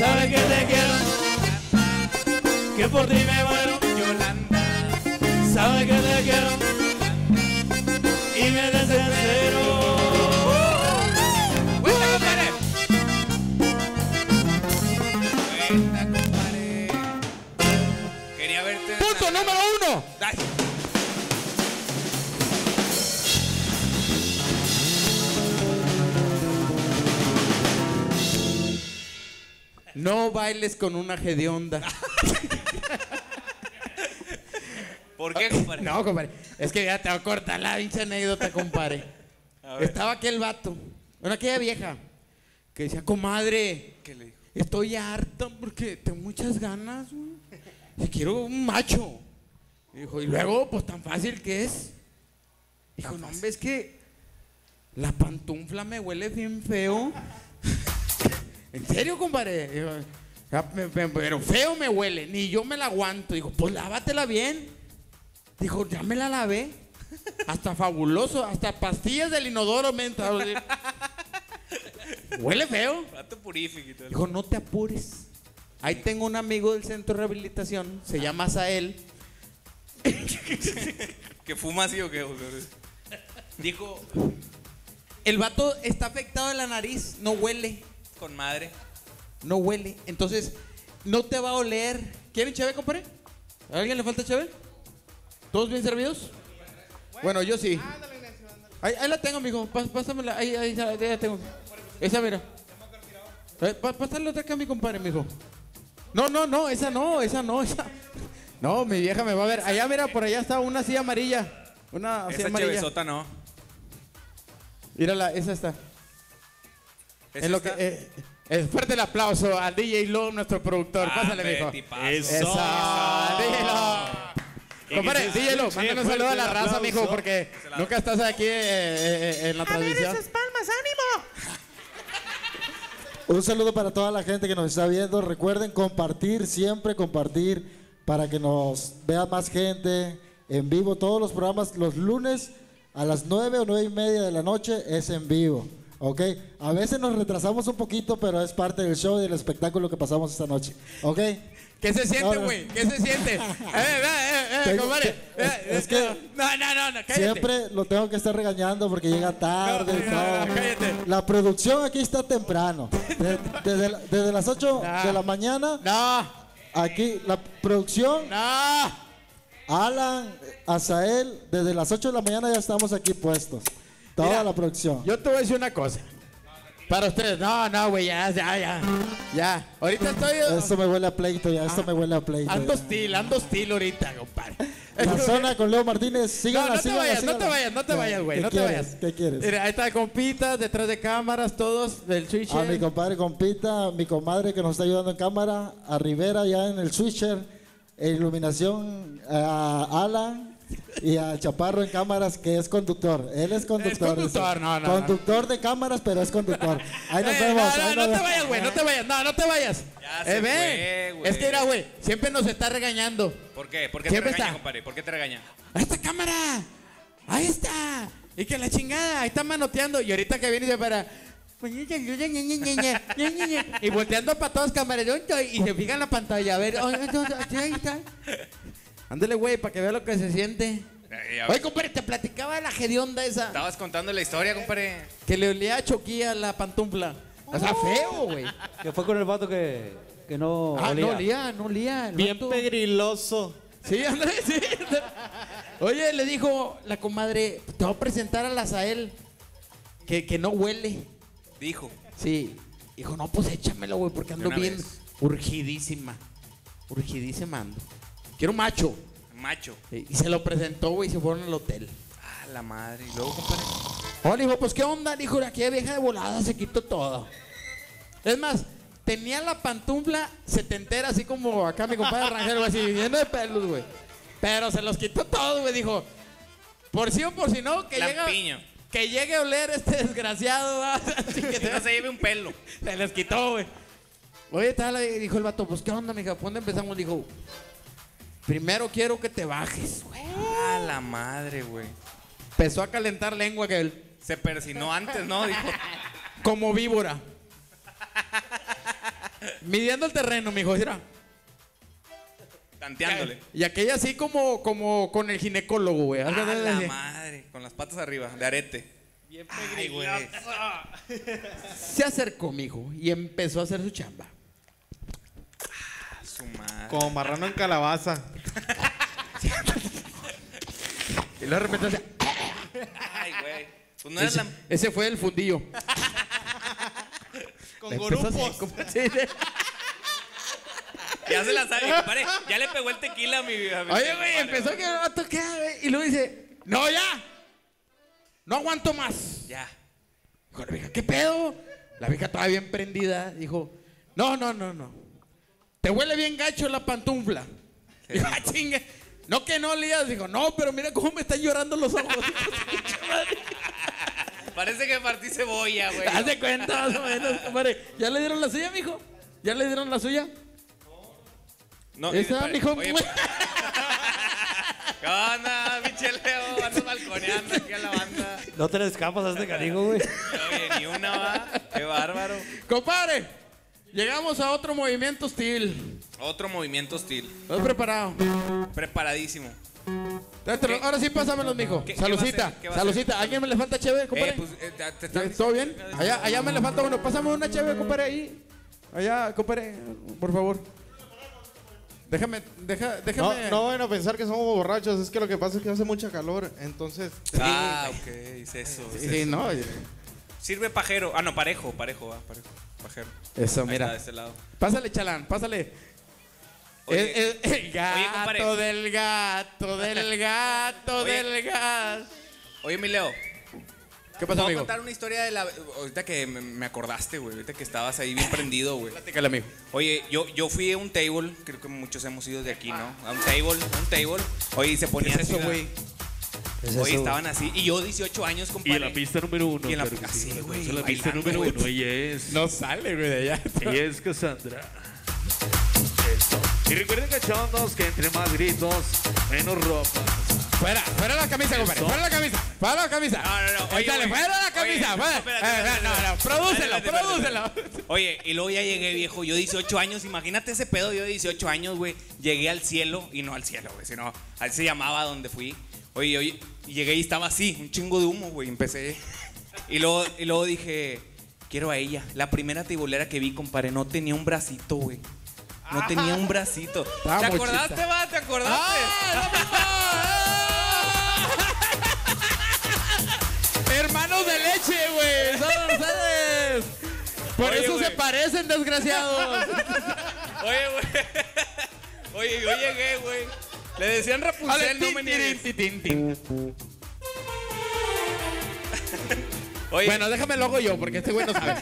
sabes que te quiero, que por ti me muero. Yolanda, sabes que te quiero No bailes con una hedionda. ¿Por qué, compadre? No, compadre. Es que ya te voy a cortar la pinche anécdota, compadre. Estaba aquel vato, bueno, aquella vieja, que decía, comadre, ¿Qué le dijo? estoy harta porque tengo muchas ganas, güey. Y quiero un macho. Dijo, y luego, pues tan fácil que es. Dijo, no, hombre, es que la pantufla me huele bien feo. ¿En serio, compadre? Dijo, "Ya, me- me- pero feo me huele, ni yo me la aguanto. Dijo, pues lávatela bien. Dijo, ya me la lavé. Hasta fabuloso, hasta pastillas del inodoro me. Huele feo. Dijo, no te apures. Ahí tengo un amigo del centro de rehabilitación, se llama Sael. ¿Que fuma así o qué? Dijo, el vato está afectado de la nariz, no huele, Con madre. no huele. Entonces, no te va a oler. ¿Quieren cheve, compadre? ¿A alguien le falta cheve? ¿Todos bien servidos? Bueno, yo sí. Ahí, ahí la tengo, mijo. Pás- Pásamela. Ahí, ahí, ahí la tengo. Esa, mira. Eh, Pásale otra acá a mi compadre, mijo. No, no, no, esa no, esa no, esa. No, mi vieja me va a ver. Allá, mira, por allá está una así amarilla. Una así Esa amarilla. chevezota no. Mírala, esa está. ¿Es En lo que, eh, eh, fuerte el aplauso al DJ Lo, nuestro productor. Ah, Pásale, mijo. tipazo. Eso. DJ Lo. Compadre, DJ Lo, mándale un saludo a la raza, aplauso. mijo, porque nunca estás aquí eh, eh, en la transmisión. Un saludo para toda la gente que nos está viendo. Recuerden compartir, siempre compartir para que nos vea más gente en vivo. Todos los programas los lunes a las 9 o 9 y media de la noche es en vivo. ¿Ok? A veces nos retrasamos un poquito, pero es parte del show y del espectáculo que pasamos esta noche. ¿Ok? ¿Qué se siente, No, no. güey? ¿Qué se siente? eh, eh, eh, eh, compadre. es- Eh, es que- No, no, no, no, cállate. Siempre lo tengo que estar regañando porque llega tarde No, no, todo. no, cállate. La producción aquí está temprano. De- desde, la- desde las 8 No. de la mañana, No, aquí la producción, no. Alan, Azael, desde las 8 de la mañana ya estamos aquí puestos. Toda Mira, la producción. Yo te voy a decir una cosa. Para ustedes, no, no, güey, ya, ya, ya. Ya. Ahorita estoy. Esto me huele a pleito ya, esto me huele a pleito. Ando ya. hostil, ando hostil ahorita, compadre. La zona con Leo Martínez, No, síganla, no te síganla, vayas, no te síganla. vayas, no te Ya, vayas, güey, ¿qué no te quieres? vayas. ¿Qué quieres? Mira, ahí está compitas, detrás de cámaras, todos del switch. A mi compadre compita, mi comadre que nos está ayudando en cámara, a Rivera ya en el switcher, iluminación, a Alan y a Chaparro en cámaras que es conductor. Él es conductor. conductor, dice. no, no, no. Conductor de cámaras, pero es conductor. Ahí nos Eh, vemos. no, ahí no, nos no te vemos. vayas, güey, no te vayas, no, no te vayas. Ya eh, se ven. fue, güey. es que era, güey, siempre nos está regañando. ¿Por qué? ¿Por qué Siempre te regaña, está. compadre? ¿Por qué te regaña? Ahí está cámara, ahí está. Y que la chingada, ahí está manoteando. Y ahorita que viene y se para. Y volteando para todas cámaras. Y se fija en la pantalla. A ver, ahí está. Ándale, güey, para que vea lo que se siente. Eh, ya- Oye, compadre, te platicaba de la hedionda esa. Estabas contando la historia, compadre. Que le olía a choquía la pantufla. O sea, feo, güey. Que fue con el vato que, que no Ah, olía. no olía, no olía. el Bien vato. pegriloso. Sí, ándale, sí. Oye, le dijo la comadre, te voy a presentar a la Sael, que, que no huele. Dijo. Sí. Dijo, no, pues échamelo, güey, porque ando bien vez. urgidísima. Urgidísima ando. Quiero macho. Macho. Sí, Y se lo presentó, güey, y se fueron al hotel. Ah, la madre. Y luego, compadre. Dijo, pues, ¿qué onda? Dijo, aquella vieja de volada se quitó todo. Es más, tenía la pantufla setentera, así como acá mi compadre Rangel, güey, así, lleno de pelos, güey. Pero se los quitó todos, güey, dijo. Por sí o por si no, que Lampiño. llegue, que llegue a oler este desgraciado. Así que no se lleve un pelo. se les quitó, güey. Oye, tal, dijo el vato, pues, ¿qué onda, mija? ¿Por ¿Dónde empezamos? Dijo, primero quiero que te bajes, güey. Ah, la madre, güey. Empezó a calentar lengua que él, Se persinó antes, ¿no? Dijo. como víbora. Midiendo el terreno, mijo, mira. Tanteándole. Y aquella así como, como con el ginecólogo, güey. Ah, de- la madre. Con las patas arriba, de arete. Ay, güey. Se acercó, mijo, y empezó a hacer su chamba. Su madre. Como marrano en calabaza. Y luego de repente hace- Ay, güey. Pues no eres ese, la. ese fue el fundillo. Con Empezó así, gorupos. como- sí, sí. Ya se la sabe, compadre. Ya le pegó el tequila a mi. a mi- Oye, güey, compadre, empezó que va a tocar, güey. Y luego dice, no, ya. No aguanto más. Ya. Dijo la vieja, ¿qué pedo? La vieja todavía bien prendida. Dijo, No, no, no, no. Te huele bien gacho la pantufla. Digo, "Ah, chingue. No que no, Lías. Digo, no, pero mira cómo me están llorando los ojos. Parece que partí cebolla, güey. Haz de cuenta, más o menos, compadre. ¿Ya le dieron la suya, mijo? ¿Ya le dieron la suya? No, Esa, pare- mijo. oye, ¿Qué onda, pinche Leo? Andas balconeando aquí a la banda. No te le escapas a este canijo, güey. Oye, ni una va. Qué bárbaro. Compadre, llegamos a otro movimiento hostil. Otro movimiento hostil. ¿Estás preparado? Preparadísimo. Ahora sí, pásamelos, mijo. ¿Qué- qué va a Salucita, hacer? ¿Qué va a salucita. ¿A ¿Alguien me le falta chévere, compadre? Eh, pues, eh, te- te están- ¿Todo bien? Allá, allá me le falta uno. Pásame una chévere, compadre, ahí. Allá, compadre, por favor. Déjame, deja, No, déjame. no vayan a pensar que somos borrachos, es que lo que pasa es que hace mucha calor, entonces... Ah, ok, es eso. es Sí, sí, eso. no. Sirve pajero. Ah, no, parejo, parejo, va, parejo. Pajero. Eso, Ahí mira. está, de este lado. Pásale, chalán, pásale. Oye, el, el- el gato oye, del gato, del gato, Oye. del gato. Oye, mi Leo. ¿Qué pasó, voy a amigo? contar una historia de la. Ahorita que me, acordaste, güey. Ahorita que estabas ahí bien prendido, güey. Platícale, amigo. Oye, yo, yo fui a un table. Creo que muchos hemos ido de aquí, ¿no? A un table, a un table. Oye, y se ponía ¿Qué es eso, güey? Oye, estaban así. Y yo, 18 años, compadre. Y en la pista número uno. Y en la- claro que sí. así, güey, En la pista número güey. uno. Ella es. No sale, güey, de allá. Ella es Cassandra. Eso. Y recuerden, cachondos, que entre más gritos, menos ropa. Fuera, fuera la camisa, compadre. Fuera la camisa. Fuera la camisa. No, no, no. Oye, Échale, fuera la camisa. Oye, fuera. espérate, Eh, espérate, no, no, espérate. Prodúcelo, Espérate, prodúcelo. Oye, y luego ya llegué, viejo. Yo 18 años, imagínate ese pedo. Yo 18 años, güey. Llegué al cielo, y no al cielo, güey, sino así se llamaba donde fui. Oye, oye, llegué y estaba así, un chingo de humo, güey. Empecé. Y luego, y luego dije, quiero a ella. La primera tibolera que vi, compadre, no tenía un bracito, güey. No tenía un bracito. ¿Te acordaste, va? ¿Te acordaste? Hermanos de leche, güey. Son ustedes. Por Oye, eso güey. se parecen, desgraciados. Oye, güey. Oye, yo llegué, güey. Le decían Rapunzel, no me niegues. Oye, Bueno, déjame lo hago yo, porque este güey no sabe.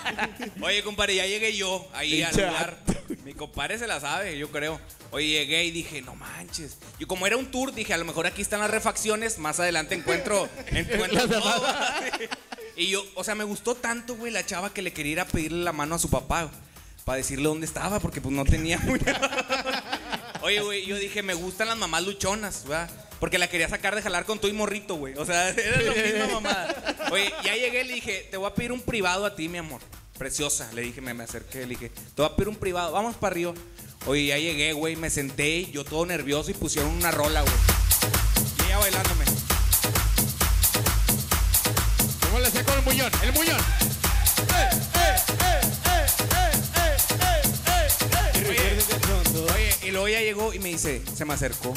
oye, compadre, ya llegué yo ahí al Pinche lugar. Mi compadre se la sabe, yo creo. Oye, llegué y dije, no manches. Yo como era un tour, dije, a lo mejor aquí están las refacciones, más adelante encuentro, encuentro Las todo. demás. Y yo, o sea, me gustó tanto, güey, la chava que le quería ir a pedirle la mano a su papá. Para decirle dónde estaba, porque pues no tenía mucha. Oye, güey, yo dije, me gustan las mamás luchonas, ¿verdad? Porque la quería sacar de jalar con tu y morrito, güey. O sea, era la misma mamada. Oye, ya llegué y le dije, te voy a pedir un privado a ti, mi amor. Preciosa. Le dije, me, me acerqué, le dije, te voy a pedir un privado, vamos para arriba. Oye, ya llegué, güey, me senté, yo todo nervioso y pusieron una rola, güey. Y ella bailándome. ¿Cómo le con el muñón? El muñón. Oye, oye, y luego ya llegó y me dice, se me acercó.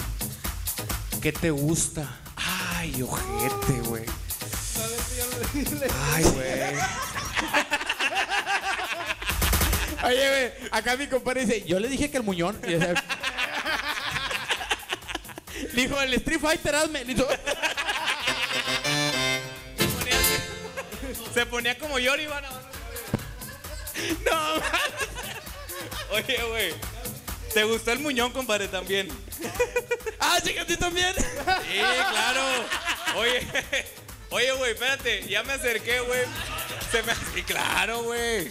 ¿Qué te gusta? Ay, ojete, güey. Ay, güey. Oye, güey, acá mi compadre dice, yo le dije que el muñón. Le dijo, el Street Fighter, hazme. Se ponía como Yori, van a- no, Oye, güey. ¿Te gustó el muñón, compadre, también? ah, chica, ¿tú también? Sí, claro. Oye, oye, güey, espérate. Ya me acerqué, güey. Se me... Sí, claro, güey.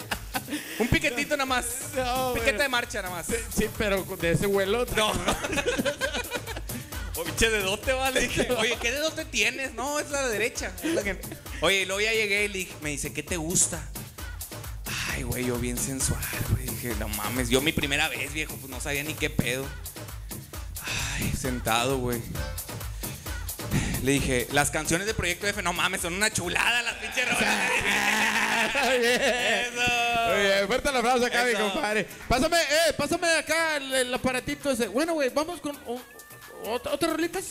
Un piquetito nada más. No, Piquete bueno. de marcha nada más. Sí, pero de ese vuelo. No. Oye, che, dedote, vale. Dije, oye, ¿qué dedote tienes? No, es la derecha. Es la que- Oye, y luego ya llegué y me dice, ¿qué te gusta? Ay, güey, yo bien sensual, güey. Dije, no mames, yo mi primera vez, viejo, pues no sabía ni qué pedo. Ay, sentado, güey. Le dije, las canciones de Proyecto F, no mames, son una chulada las pinches rolas. Eso. Oye, fuerte el aplauso acá, mi compadre. Pásame, eh, pásame acá el, el aparatito ese. Bueno, güey, vamos con o- ot- otras rolitas.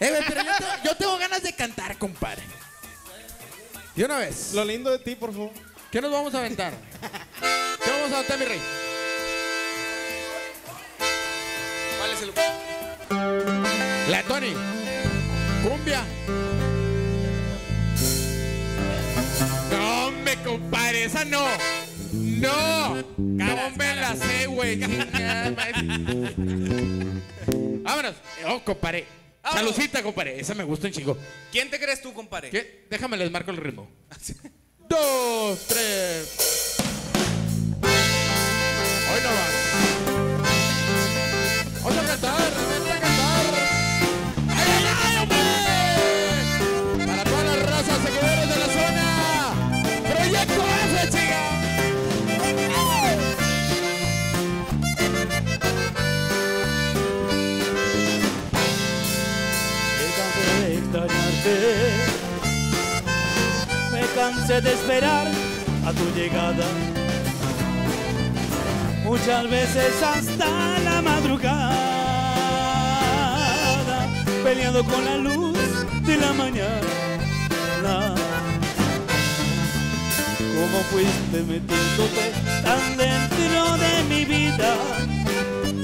Eh, güey, pero yo, te- yo tengo ganas de cantar, compadre. Y una vez. Lo lindo de ti, por favor. ¿Qué nos vamos a aventar? ¿Qué vamos a aventar, mi rey? ¿Cuál es el- La Tony. Cumbia. No, me compadre, esa no. No, no me la sé, güey. Vámonos. Oh, compadre. Salucita, compadre. Esa me gusta un chingo. ¿Quién te crees tú, compadre? ¿Qué? Déjame les marco el ritmo. Dos, tres. Hoy no va. De esperar a tu llegada. Muchas veces hasta la madrugada, peleando con la luz de la mañana. Cómo fuiste metiéndote tan dentro de mi vida,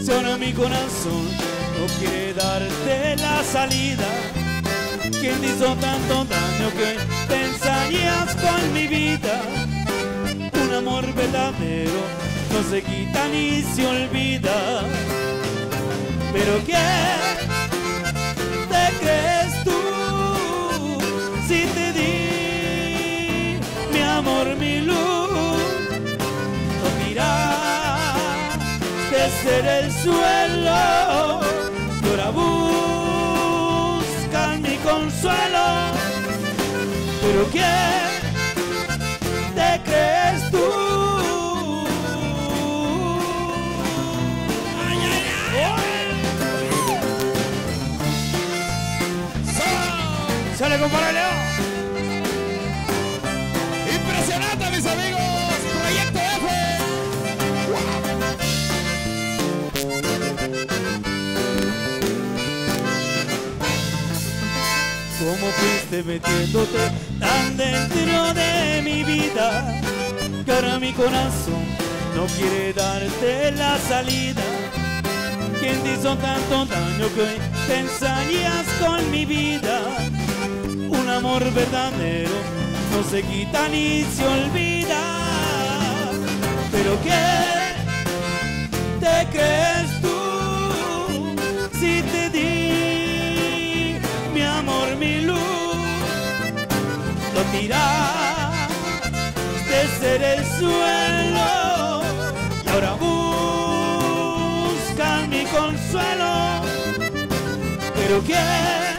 si ahora mi corazón no quiere darte la salida. ¿Quién te hizo tanto daño que pensarías con mi vida? Un amor verdadero no se quita ni se olvida. Pero ¿quién te crees tú si te di mi amor, mi luz? No miras desde el suelo y Pero ¿quién te crees tú? Ay, ay, ay. ¡Sale, compadre Leo! Impresionante, mis amigos. Proyecto F. ¿Cómo fuiste metiéndote tan dentro de mi vida? Que ahora mi corazón no quiere darte la salida. ¿Quién te hizo tanto daño que hoy pensarías con mi vida? Un amor verdadero no se quita ni se olvida. Pero ¿qué te crees tú Lo tiras desde el suelo y ahora buscan mi consuelo. Pero ¿quién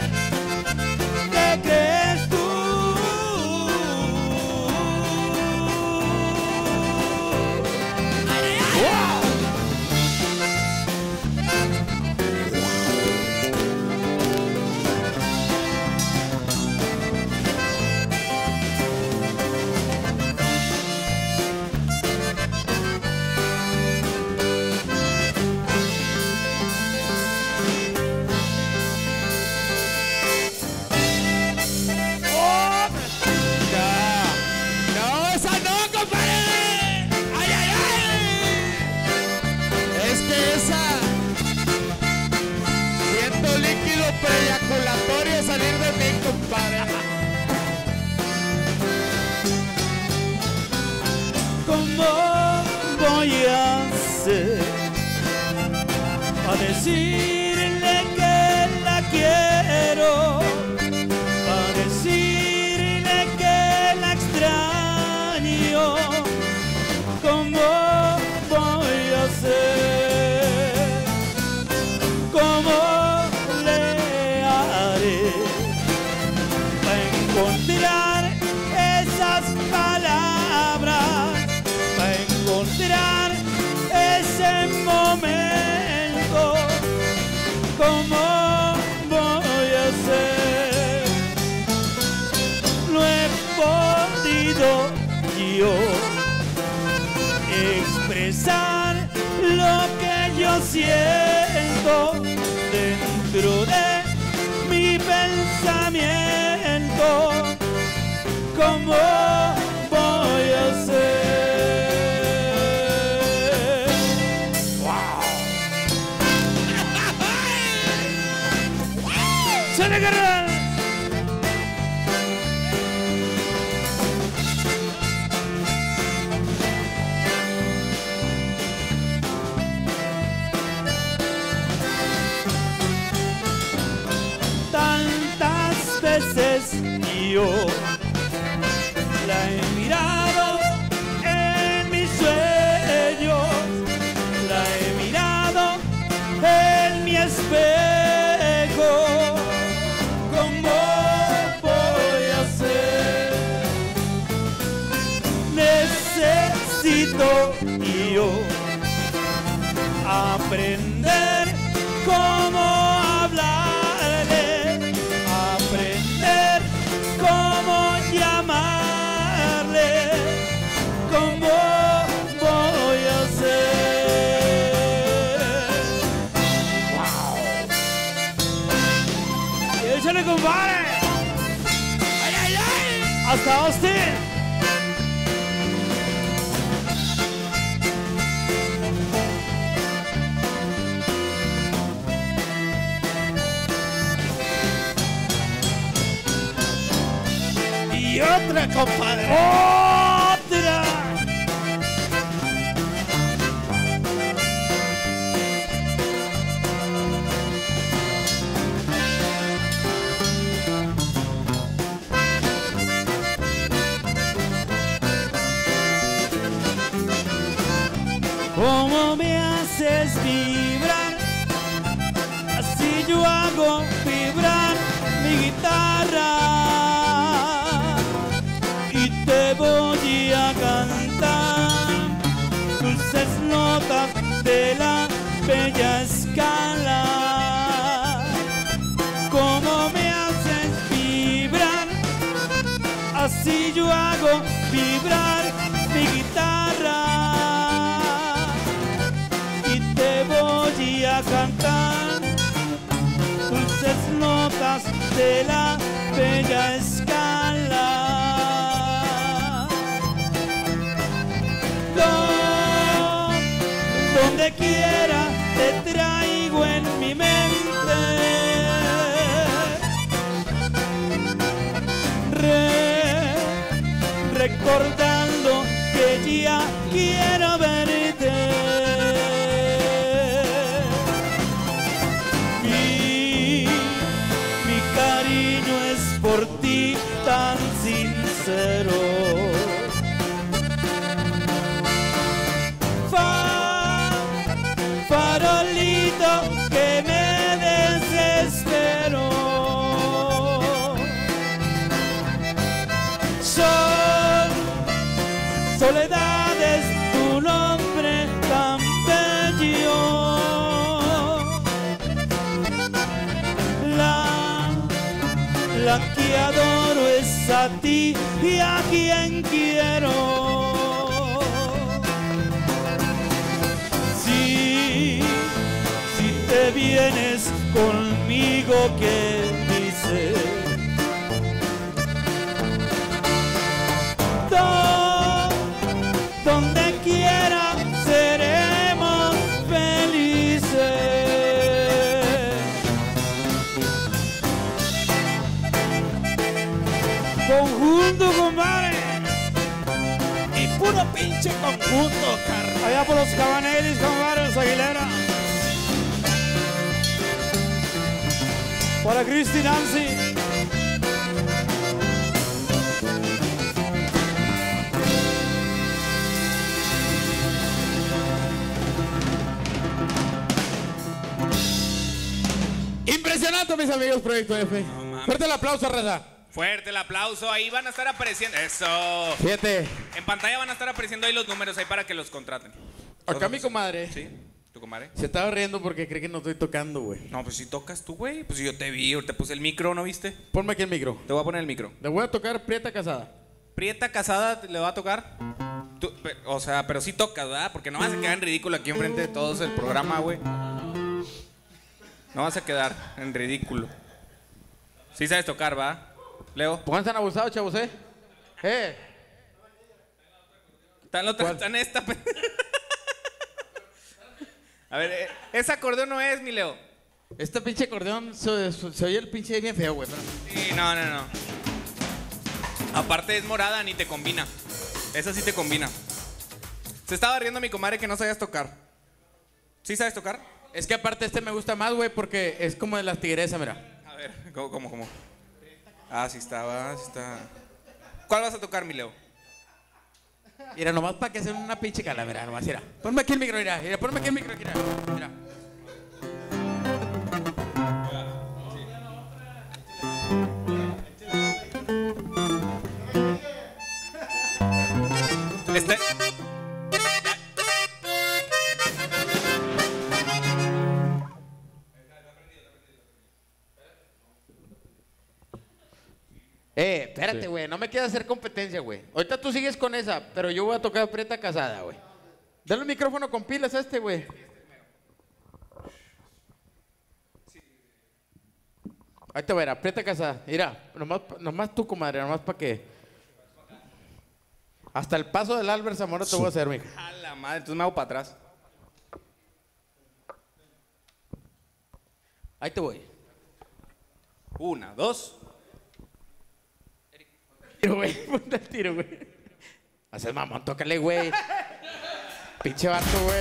a ti y a quien quiero. Si, si te vienes conmigo, ¿qué dices? Conjunto, carnal. Allá por los cabanelis, compadre, los Aguilera. Para Cristi Nancy. Impresionante, mis amigos Proyecto F. Fuerte el aplauso, Raza. Fuerte el aplauso. Ahí van a estar apareciendo. Eso. Fíjate. En pantalla van a estar apareciendo ahí los números ahí para que los contraten. Acá mi comadre. Sí. ¿Tu comadre? Se estaba riendo porque cree que no estoy tocando, güey. No, pues si tocas tú, güey. Pues yo te vi, te puse el micro, ¿no viste? Ponme aquí el micro. Te voy a poner el micro. Le voy a tocar Prieta Casada. Prieta casada le va a tocar. Tú, o sea, pero sí tocas, ¿verdad? Porque no vas a quedar en ridículo aquí enfrente de todos el programa, güey. No vas a quedar en ridículo. Sí sabes tocar, ¿va? Leo. Pónganse abusados, chavos, ¿eh? Eh. Tan lo tan esta. a ver, eh, ese acordeón no es, mi Leo. Este pinche acordeón se, se- se oye el pinche bien feo, güey. pero- Sí, no, no, no. Aparte es morada, ni te combina. Esa sí te combina. Se estaba riendo mi comadre que no sabías tocar. ¿Sí sabes tocar? Es que aparte este me gusta más, güey, porque es como de las tigresas, mira. A ver, ¿cómo, cómo, cómo? Ah, sí está, va, sí está. ¿Cuál vas a tocar, mi Leo? Mira, nomás para que sea una pinche calavera, nomás, mira. Ponme aquí el micro, mira, mira, ponme aquí el micro, mira. mira. Espérate, güey, no me quieras hacer competencia, güey. Ahorita tú sigues con esa, pero yo voy a tocar Prieta Casada, güey. Dale el micrófono con pilas a este, güey. Ahí te voy a ver, aprieta casada. Mira, nomás, nomás tú, comadre, nomás para que. Hasta el paso del Albert Zamora te voy a hacer, mija. A la madre, entonces me hago para atrás. Ahí te voy. Una, dos. Tiro, güey, ponte el tiro, güey. Haces mamón, tócale, güey. Pinche vato, güey.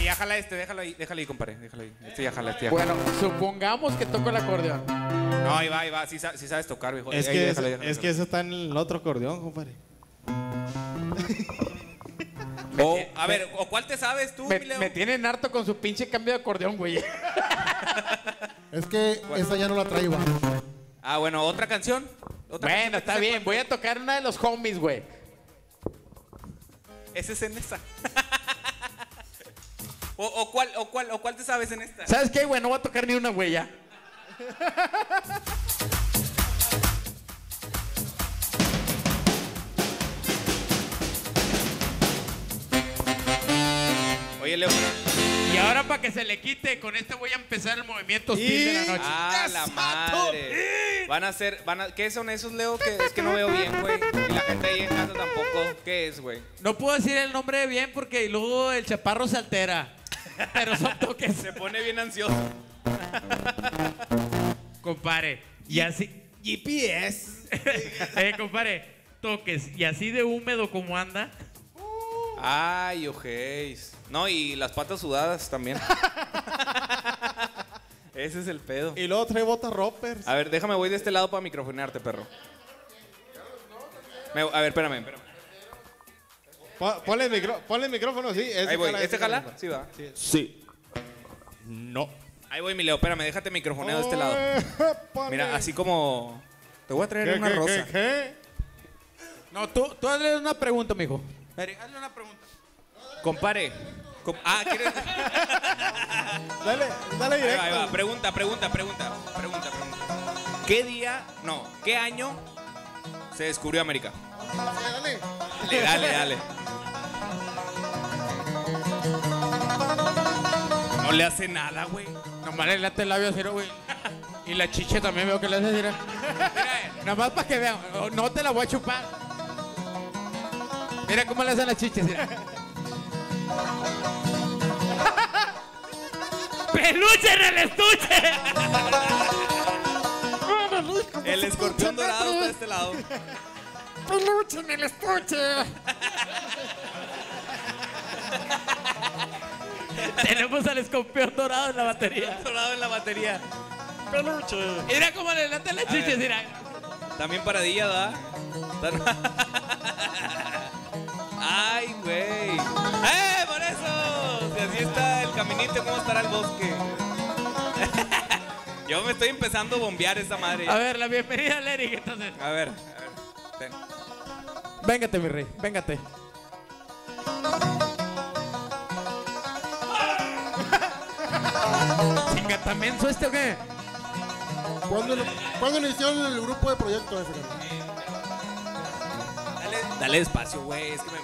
Eh, ya jala este, déjalo ahí, déjalo ahí, compadre. Déjalo ahí. Este ya jala, este ya Bueno, supongamos que toco el acordeón. No, ahí va, ahí va. Sí, sa- sí sabes tocar, viejo. Es Ahí, que, déjalo, es, déjalo, es que eso está en el otro acordeón, compadre. O, a ver, ¿o cuál te sabes tú, Me, mi Leo? me tienen harto con su pinche cambio de acordeón, güey. Es que esa ya no la traigo. Ah, bueno, ¿otra canción? ¿Otra Bueno, está bien. Voy a tocar una de los homies, güey. Ese es en esa. o, o cuál, o, cuál, ¿O cuál te sabes en esta? ¿Sabes qué, güey? No voy a tocar ni una, güey, ya. Oye, Leo. Y ahora para que se le quite, con este voy a empezar el movimiento hostil de la noche. Ah, la madre. Van a ser, van a, ¿qué son esos, Leo? Que es que no veo bien, güey. Y la gente ahí en casa tampoco. ¿Qué es, güey? No puedo decir el nombre bien porque luego el chaparro se altera. Pero son toques. Se pone bien ansioso. Compare. Y así. GPS. eh, compare. Toques. Y así de húmedo como anda. Ay, ojéis. No, y las patas sudadas también. Ese es el pedo. Y luego trae botas roppers. A ver, déjame, voy de este lado para microfonearte, perro. Me- a ver, espérame, espérame. Po- Ponle el, micro- ponle el micrófono, sí. ese Ahí voy. jala, ¿Este ese jala? Sí, va. Sí. No. Ahí voy, mi Leo. Espérame, déjate microfoneo de este lado. Mira, así como... Te voy a traer ¿Qué, una qué, rosa. qué, qué? No, tú, tú hazle una pregunta, mijo. Hazle una pregunta. Compare. Ah, ¿quieres...? Dale, dale Ahí va, directo. ahí va. Pregunta, pregunta, pregunta. Pregunta, pregunta. ¿Qué día... No, ¿qué año se descubrió América? Dale. Dale, dale, dale. No le hace nada, güey. Nomás le late el labio así, güey. Y la chiche también veo que le hace así. Mira, nomás para que vean. No te la voy a chupar. Mira cómo le hacen las chiches, mira. ¡Peluche en el estuche! El escorpión dorado está de este lado. ¡Peluche en el estuche! Tenemos al escorpión dorado en la batería. Dorado en la batería. ¡Peluche! Mira cómo le late las chiches, mira. También paradilla, ¿verdad? ¿cómo estará el bosque? Yo me estoy empezando a bombear esa madre. A ver, la bienvenida al Eric, entonces. A ver, a ver. Véngate, mi rey, véngate. Chinga, ¿también su este o qué? ¿Cuándo, ¿Cuándo inició el grupo de proyecto ese? Dale, dale despacio, güey. Es que me...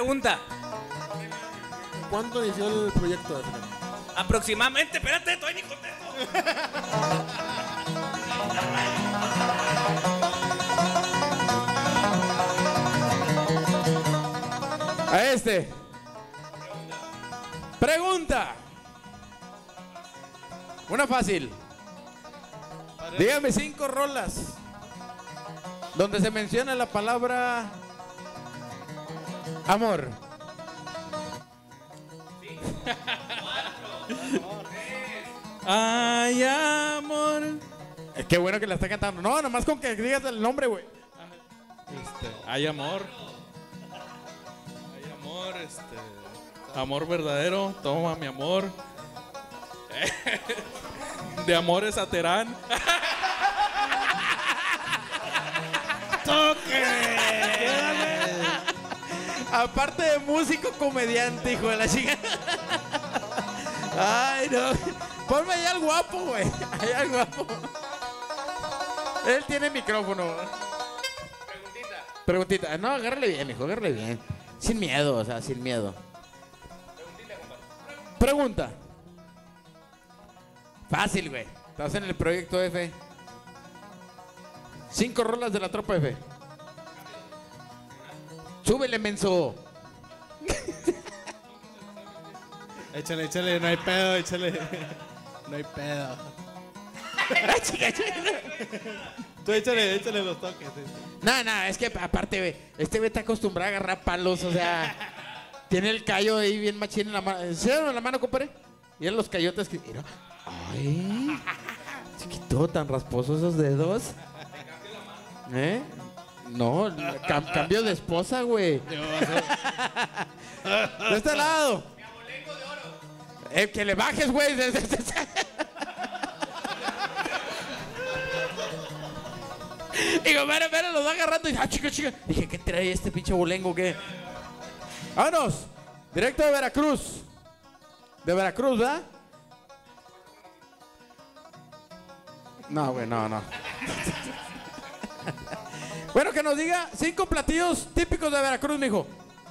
pregunta. ¿Cuándo inició el proyecto? Aproximadamente, espérate, estoy ni contesto. A este. Pregunta. Una fácil. Dígame cinco rolas donde se menciona la palabra amor. Ay, amor. Eh, Qué bueno que la está cantando. No, nomás con que digas el nombre, güey. Este, hay amor. Hay amor, este. Amor verdadero, toma mi amor. De amores a Terán. Aparte de músico, comediante, hijo de la chica. Ay, no. Ponme ahí al guapo, güey. Ahí al guapo. Él tiene micrófono. Preguntita. Preguntita. No, agárrale bien, hijo, agárrale bien. Sin miedo, o sea, sin miedo. Pregunta. Fácil, güey. Estás en el proyecto F. Cinco rolas de la tropa F. Súbele, menso. Échale, échale, no hay pedo, échale. No hay pedo. Tú échale, échale los toques. No, no, es que aparte, este güey está acostumbrado a agarrar palos, o sea, tiene el callo ahí bien machín en la mano. ¿Se en la mano, compadre? Mira los cayotes que. Mira. Ay, chiquito, tan rasposos esos dedos. ¿Eh? No, cam- cambio de esposa, güey. De este lado. Eh, que le bajes, güey. Y compadre, pero los va agarrando y ah, chica, chica. Dije, ¿qué trae este pinche bolengo? ¿Qué? Vámonos. Directo de Veracruz. De Veracruz, ¿verdad? No, güey, no, no. bueno, que nos diga cinco platillos típicos de Veracruz, mijo.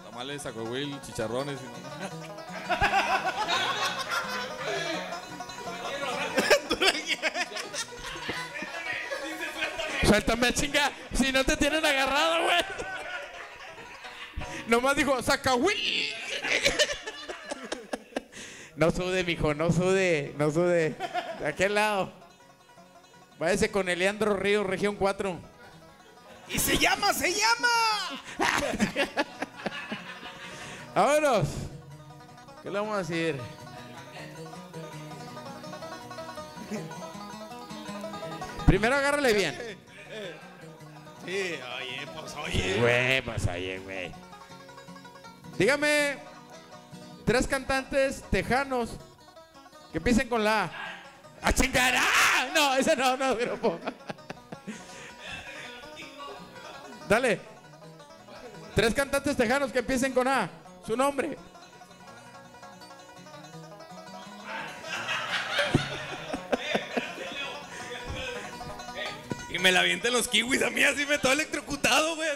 Tamales, acuahuil, chicharrones. y- Suéltame, chinga. Si no te tienen agarrado, güey. Nomás dijo, saca, güey. No sude, mijo, no sude, no sude. De aquel lado. Váyase con Eleandro Río, región 4. Y se llama, se llama. Vámonos. ¿Qué le vamos a decir? Primero agárrale bien. Sí, oye, pues oye. Güey, pues oye, güey. Dígame tres cantantes tejanos que empiecen con la A. ¡A chingar! ¡Ah! No, ese no, no, grupo. Dale. Tres cantantes tejanos que empiecen con A. Su nombre. Y me la avientan los kiwis a mí así me todo electrocutado, güey.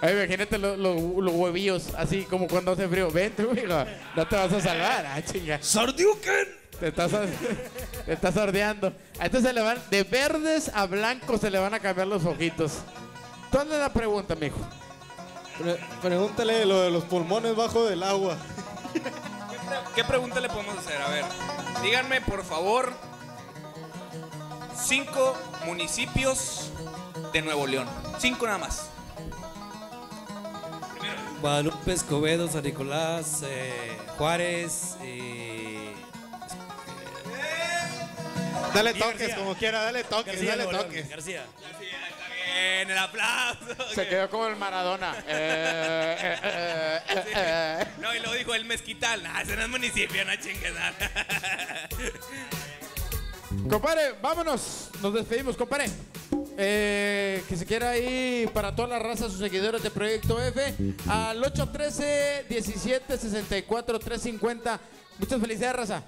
Ay, imagínate los, los- los huevillos, así como cuando hace frío. Ven tú, hijo, no te vas a salvar. Ah, chinga. ¡Sordiuken! Te estás, te estás sordeando. A este se le van, de verdes a blancos se le van a cambiar los ojitos. Tú hazle la pregunta, mijo. Pre- pregúntale lo de los pulmones bajo del agua. ¿Qué pregunta le podemos hacer? A ver, díganme por favor cinco municipios de Nuevo León. Cinco nada más. Guadalupe, Escobedo, San Nicolás, eh, Juárez y... Dale toques, García. como quiera, dale toques, García, dale toques. García. Bien, el aplauso. Se quedó como el Maradona. Eh, eh, eh, eh, eh. No, y luego dijo el mezquital. Nah, ese no es municipio, no chingues. Compadre, vámonos. Nos despedimos, compadre. Eh, que se quiera ir para toda la raza, sus seguidores de Proyecto F, al 813-1764-350. Muchas felicidades, raza.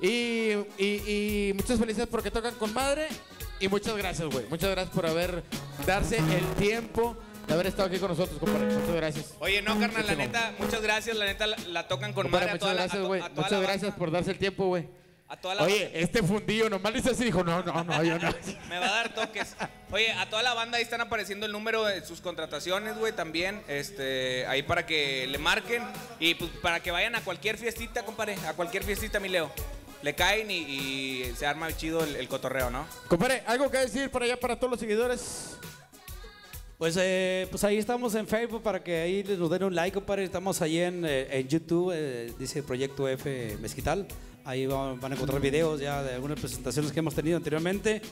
Y, y- y muchas felicidades porque tocan con madre. Y muchas gracias, güey. Muchas gracias por haber darse el tiempo de haber estado aquí con nosotros, compadre. Muchas gracias. Oye, no, carnal, la neta, muchas gracias. La neta la, la tocan con Compadre, madre a toda muchas gracias, güey. Muchas la gracias por darse el tiempo, güey. A toda la Oye, este fundillo nomás hizo así, dijo, no, no, no, yo no. Me va a dar toques. Oye, a toda la banda ahí están apareciendo el número de sus contrataciones, güey, también. Este, ahí para que le marquen y pues para que vayan a cualquier fiestita, compadre. A cualquier fiestita, mi Leo. Le caen y, y se arma chido el, el cotorreo, ¿no? Compadre, ¿algo que decir por allá para todos los seguidores? Pues, eh, pues ahí estamos en Facebook para que ahí nos den un like, compadre. Estamos ahí en, eh, en YouTube, eh, dice Proyecto F Mezquital. Ahí van, van a encontrar videos ya de algunas presentaciones que hemos tenido anteriormente.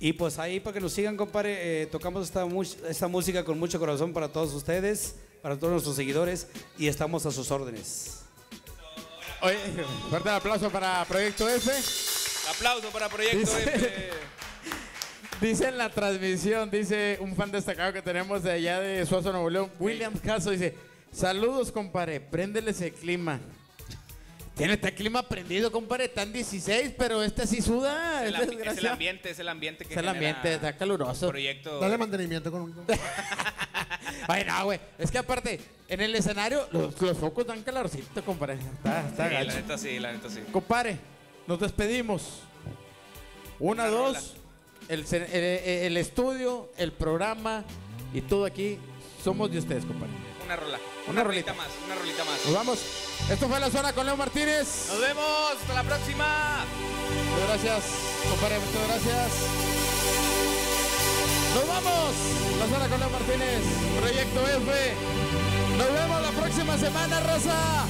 Y pues ahí para que nos sigan, compadre, eh, tocamos esta, esta música con mucho corazón para todos ustedes, para todos nuestros seguidores y estamos a sus órdenes. Oye, fuerte el aplauso para Proyecto F. Aplauso para Proyecto Dice- F. Dice en la transmisión, dice un fan destacado que tenemos de allá de Suazo, Nuevo León, William Caso, dice, saludos, compadre, préndeles el clima. Tiene este clima prendido, compadre, están 16, pero este sí suda. Es el, este es ambiente, es el ambiente que Es el ambiente, está caluroso. Proyecto. Dale mantenimiento con un... Ay, no, güey. Es que aparte, en el escenario, los, los focos dan calorcito, compadre. Está, está Sí, la gacho. neta sí, la neta sí. Compadre, nos despedimos. Una, dos. El, el- el estudio, el programa y todo aquí somos de ustedes, compadre. Una rola. Una Una, rolita. rolita más, una rolita más. Nos vamos. Esto fue La Zona con Leo Martínez. Nos vemos, hasta la próxima. Muchas gracias, compadre. Muchas gracias. Nos vamos. La Zona con Leo Martínez. Proyecto F. Nos vemos la próxima semana, Rosa.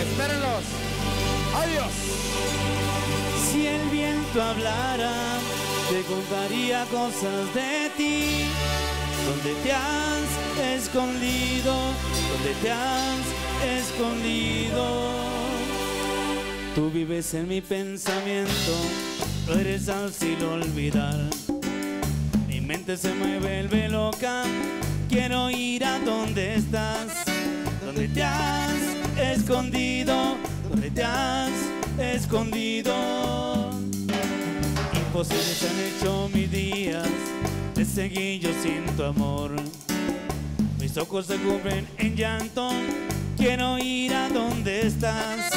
Espérenlos. Adiós. Si el viento hablara, te contaría cosas de ti. Donde te has escondido, donde te has escondido. Tú vives en mi pensamiento, tú eres fácil olvidar. Mi mente se mueve, vuelve loca, quiero ir a donde estás. Donde te has escondido, donde te has escondido. Imposibles han hecho mis días de seguir yo sin tu amor. Mis ojos se cubren en llanto, quiero ir a donde estás.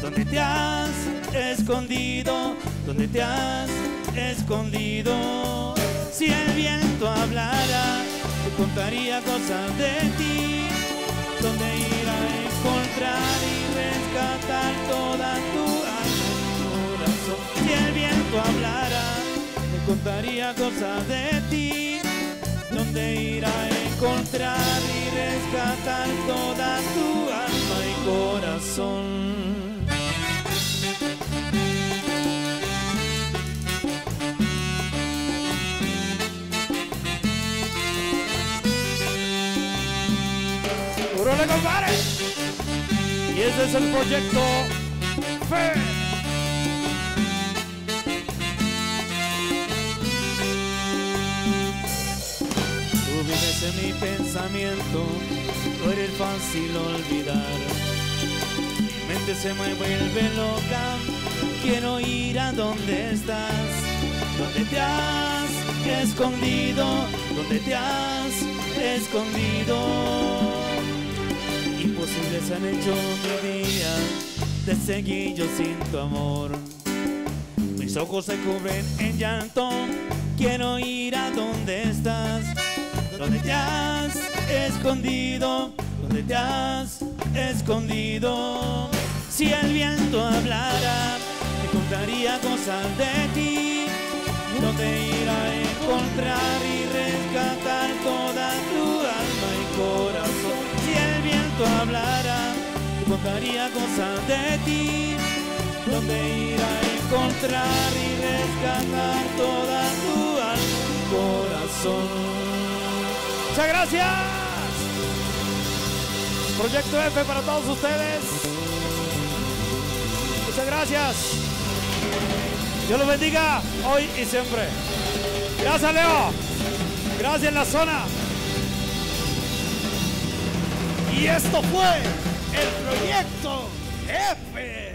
Donde te has escondido, donde te has escondido. Si el viento hablara, te contaría cosas de ti. Donde ir a encontrar y rescatar toda tu alma corazón. Si el viento hablara, te contaría cosas de ti. Donde ir encontrar y rescatar toda tu alma y corazón. ¡Órale, compadre! Y ese es el proyecto Fe. Vives en mi pensamiento, tú eres fácil olvidar. Mi mente se me vuelve loca, quiero ir a donde estás. Donde te has escondido, donde te has escondido. Imposibles han hecho mi día de seguir yo sin tu amor. Mis ojos se cubren en llanto, quiero ir a donde estás. Donde te has escondido, donde te has escondido. Si el viento hablara, te contaría cosas de ti. Donde ir a encontrar y rescatar toda tu alma y corazón. Si el viento hablara, te contaría cosas de ti. Donde ir a encontrar y rescatar toda tu alma y corazón. Muchas gracias. Proyecto F para todos ustedes. Muchas gracias. Dios los bendiga hoy y siempre. Gracias, Leo. Gracias, la zona. Y esto fue el proyecto F.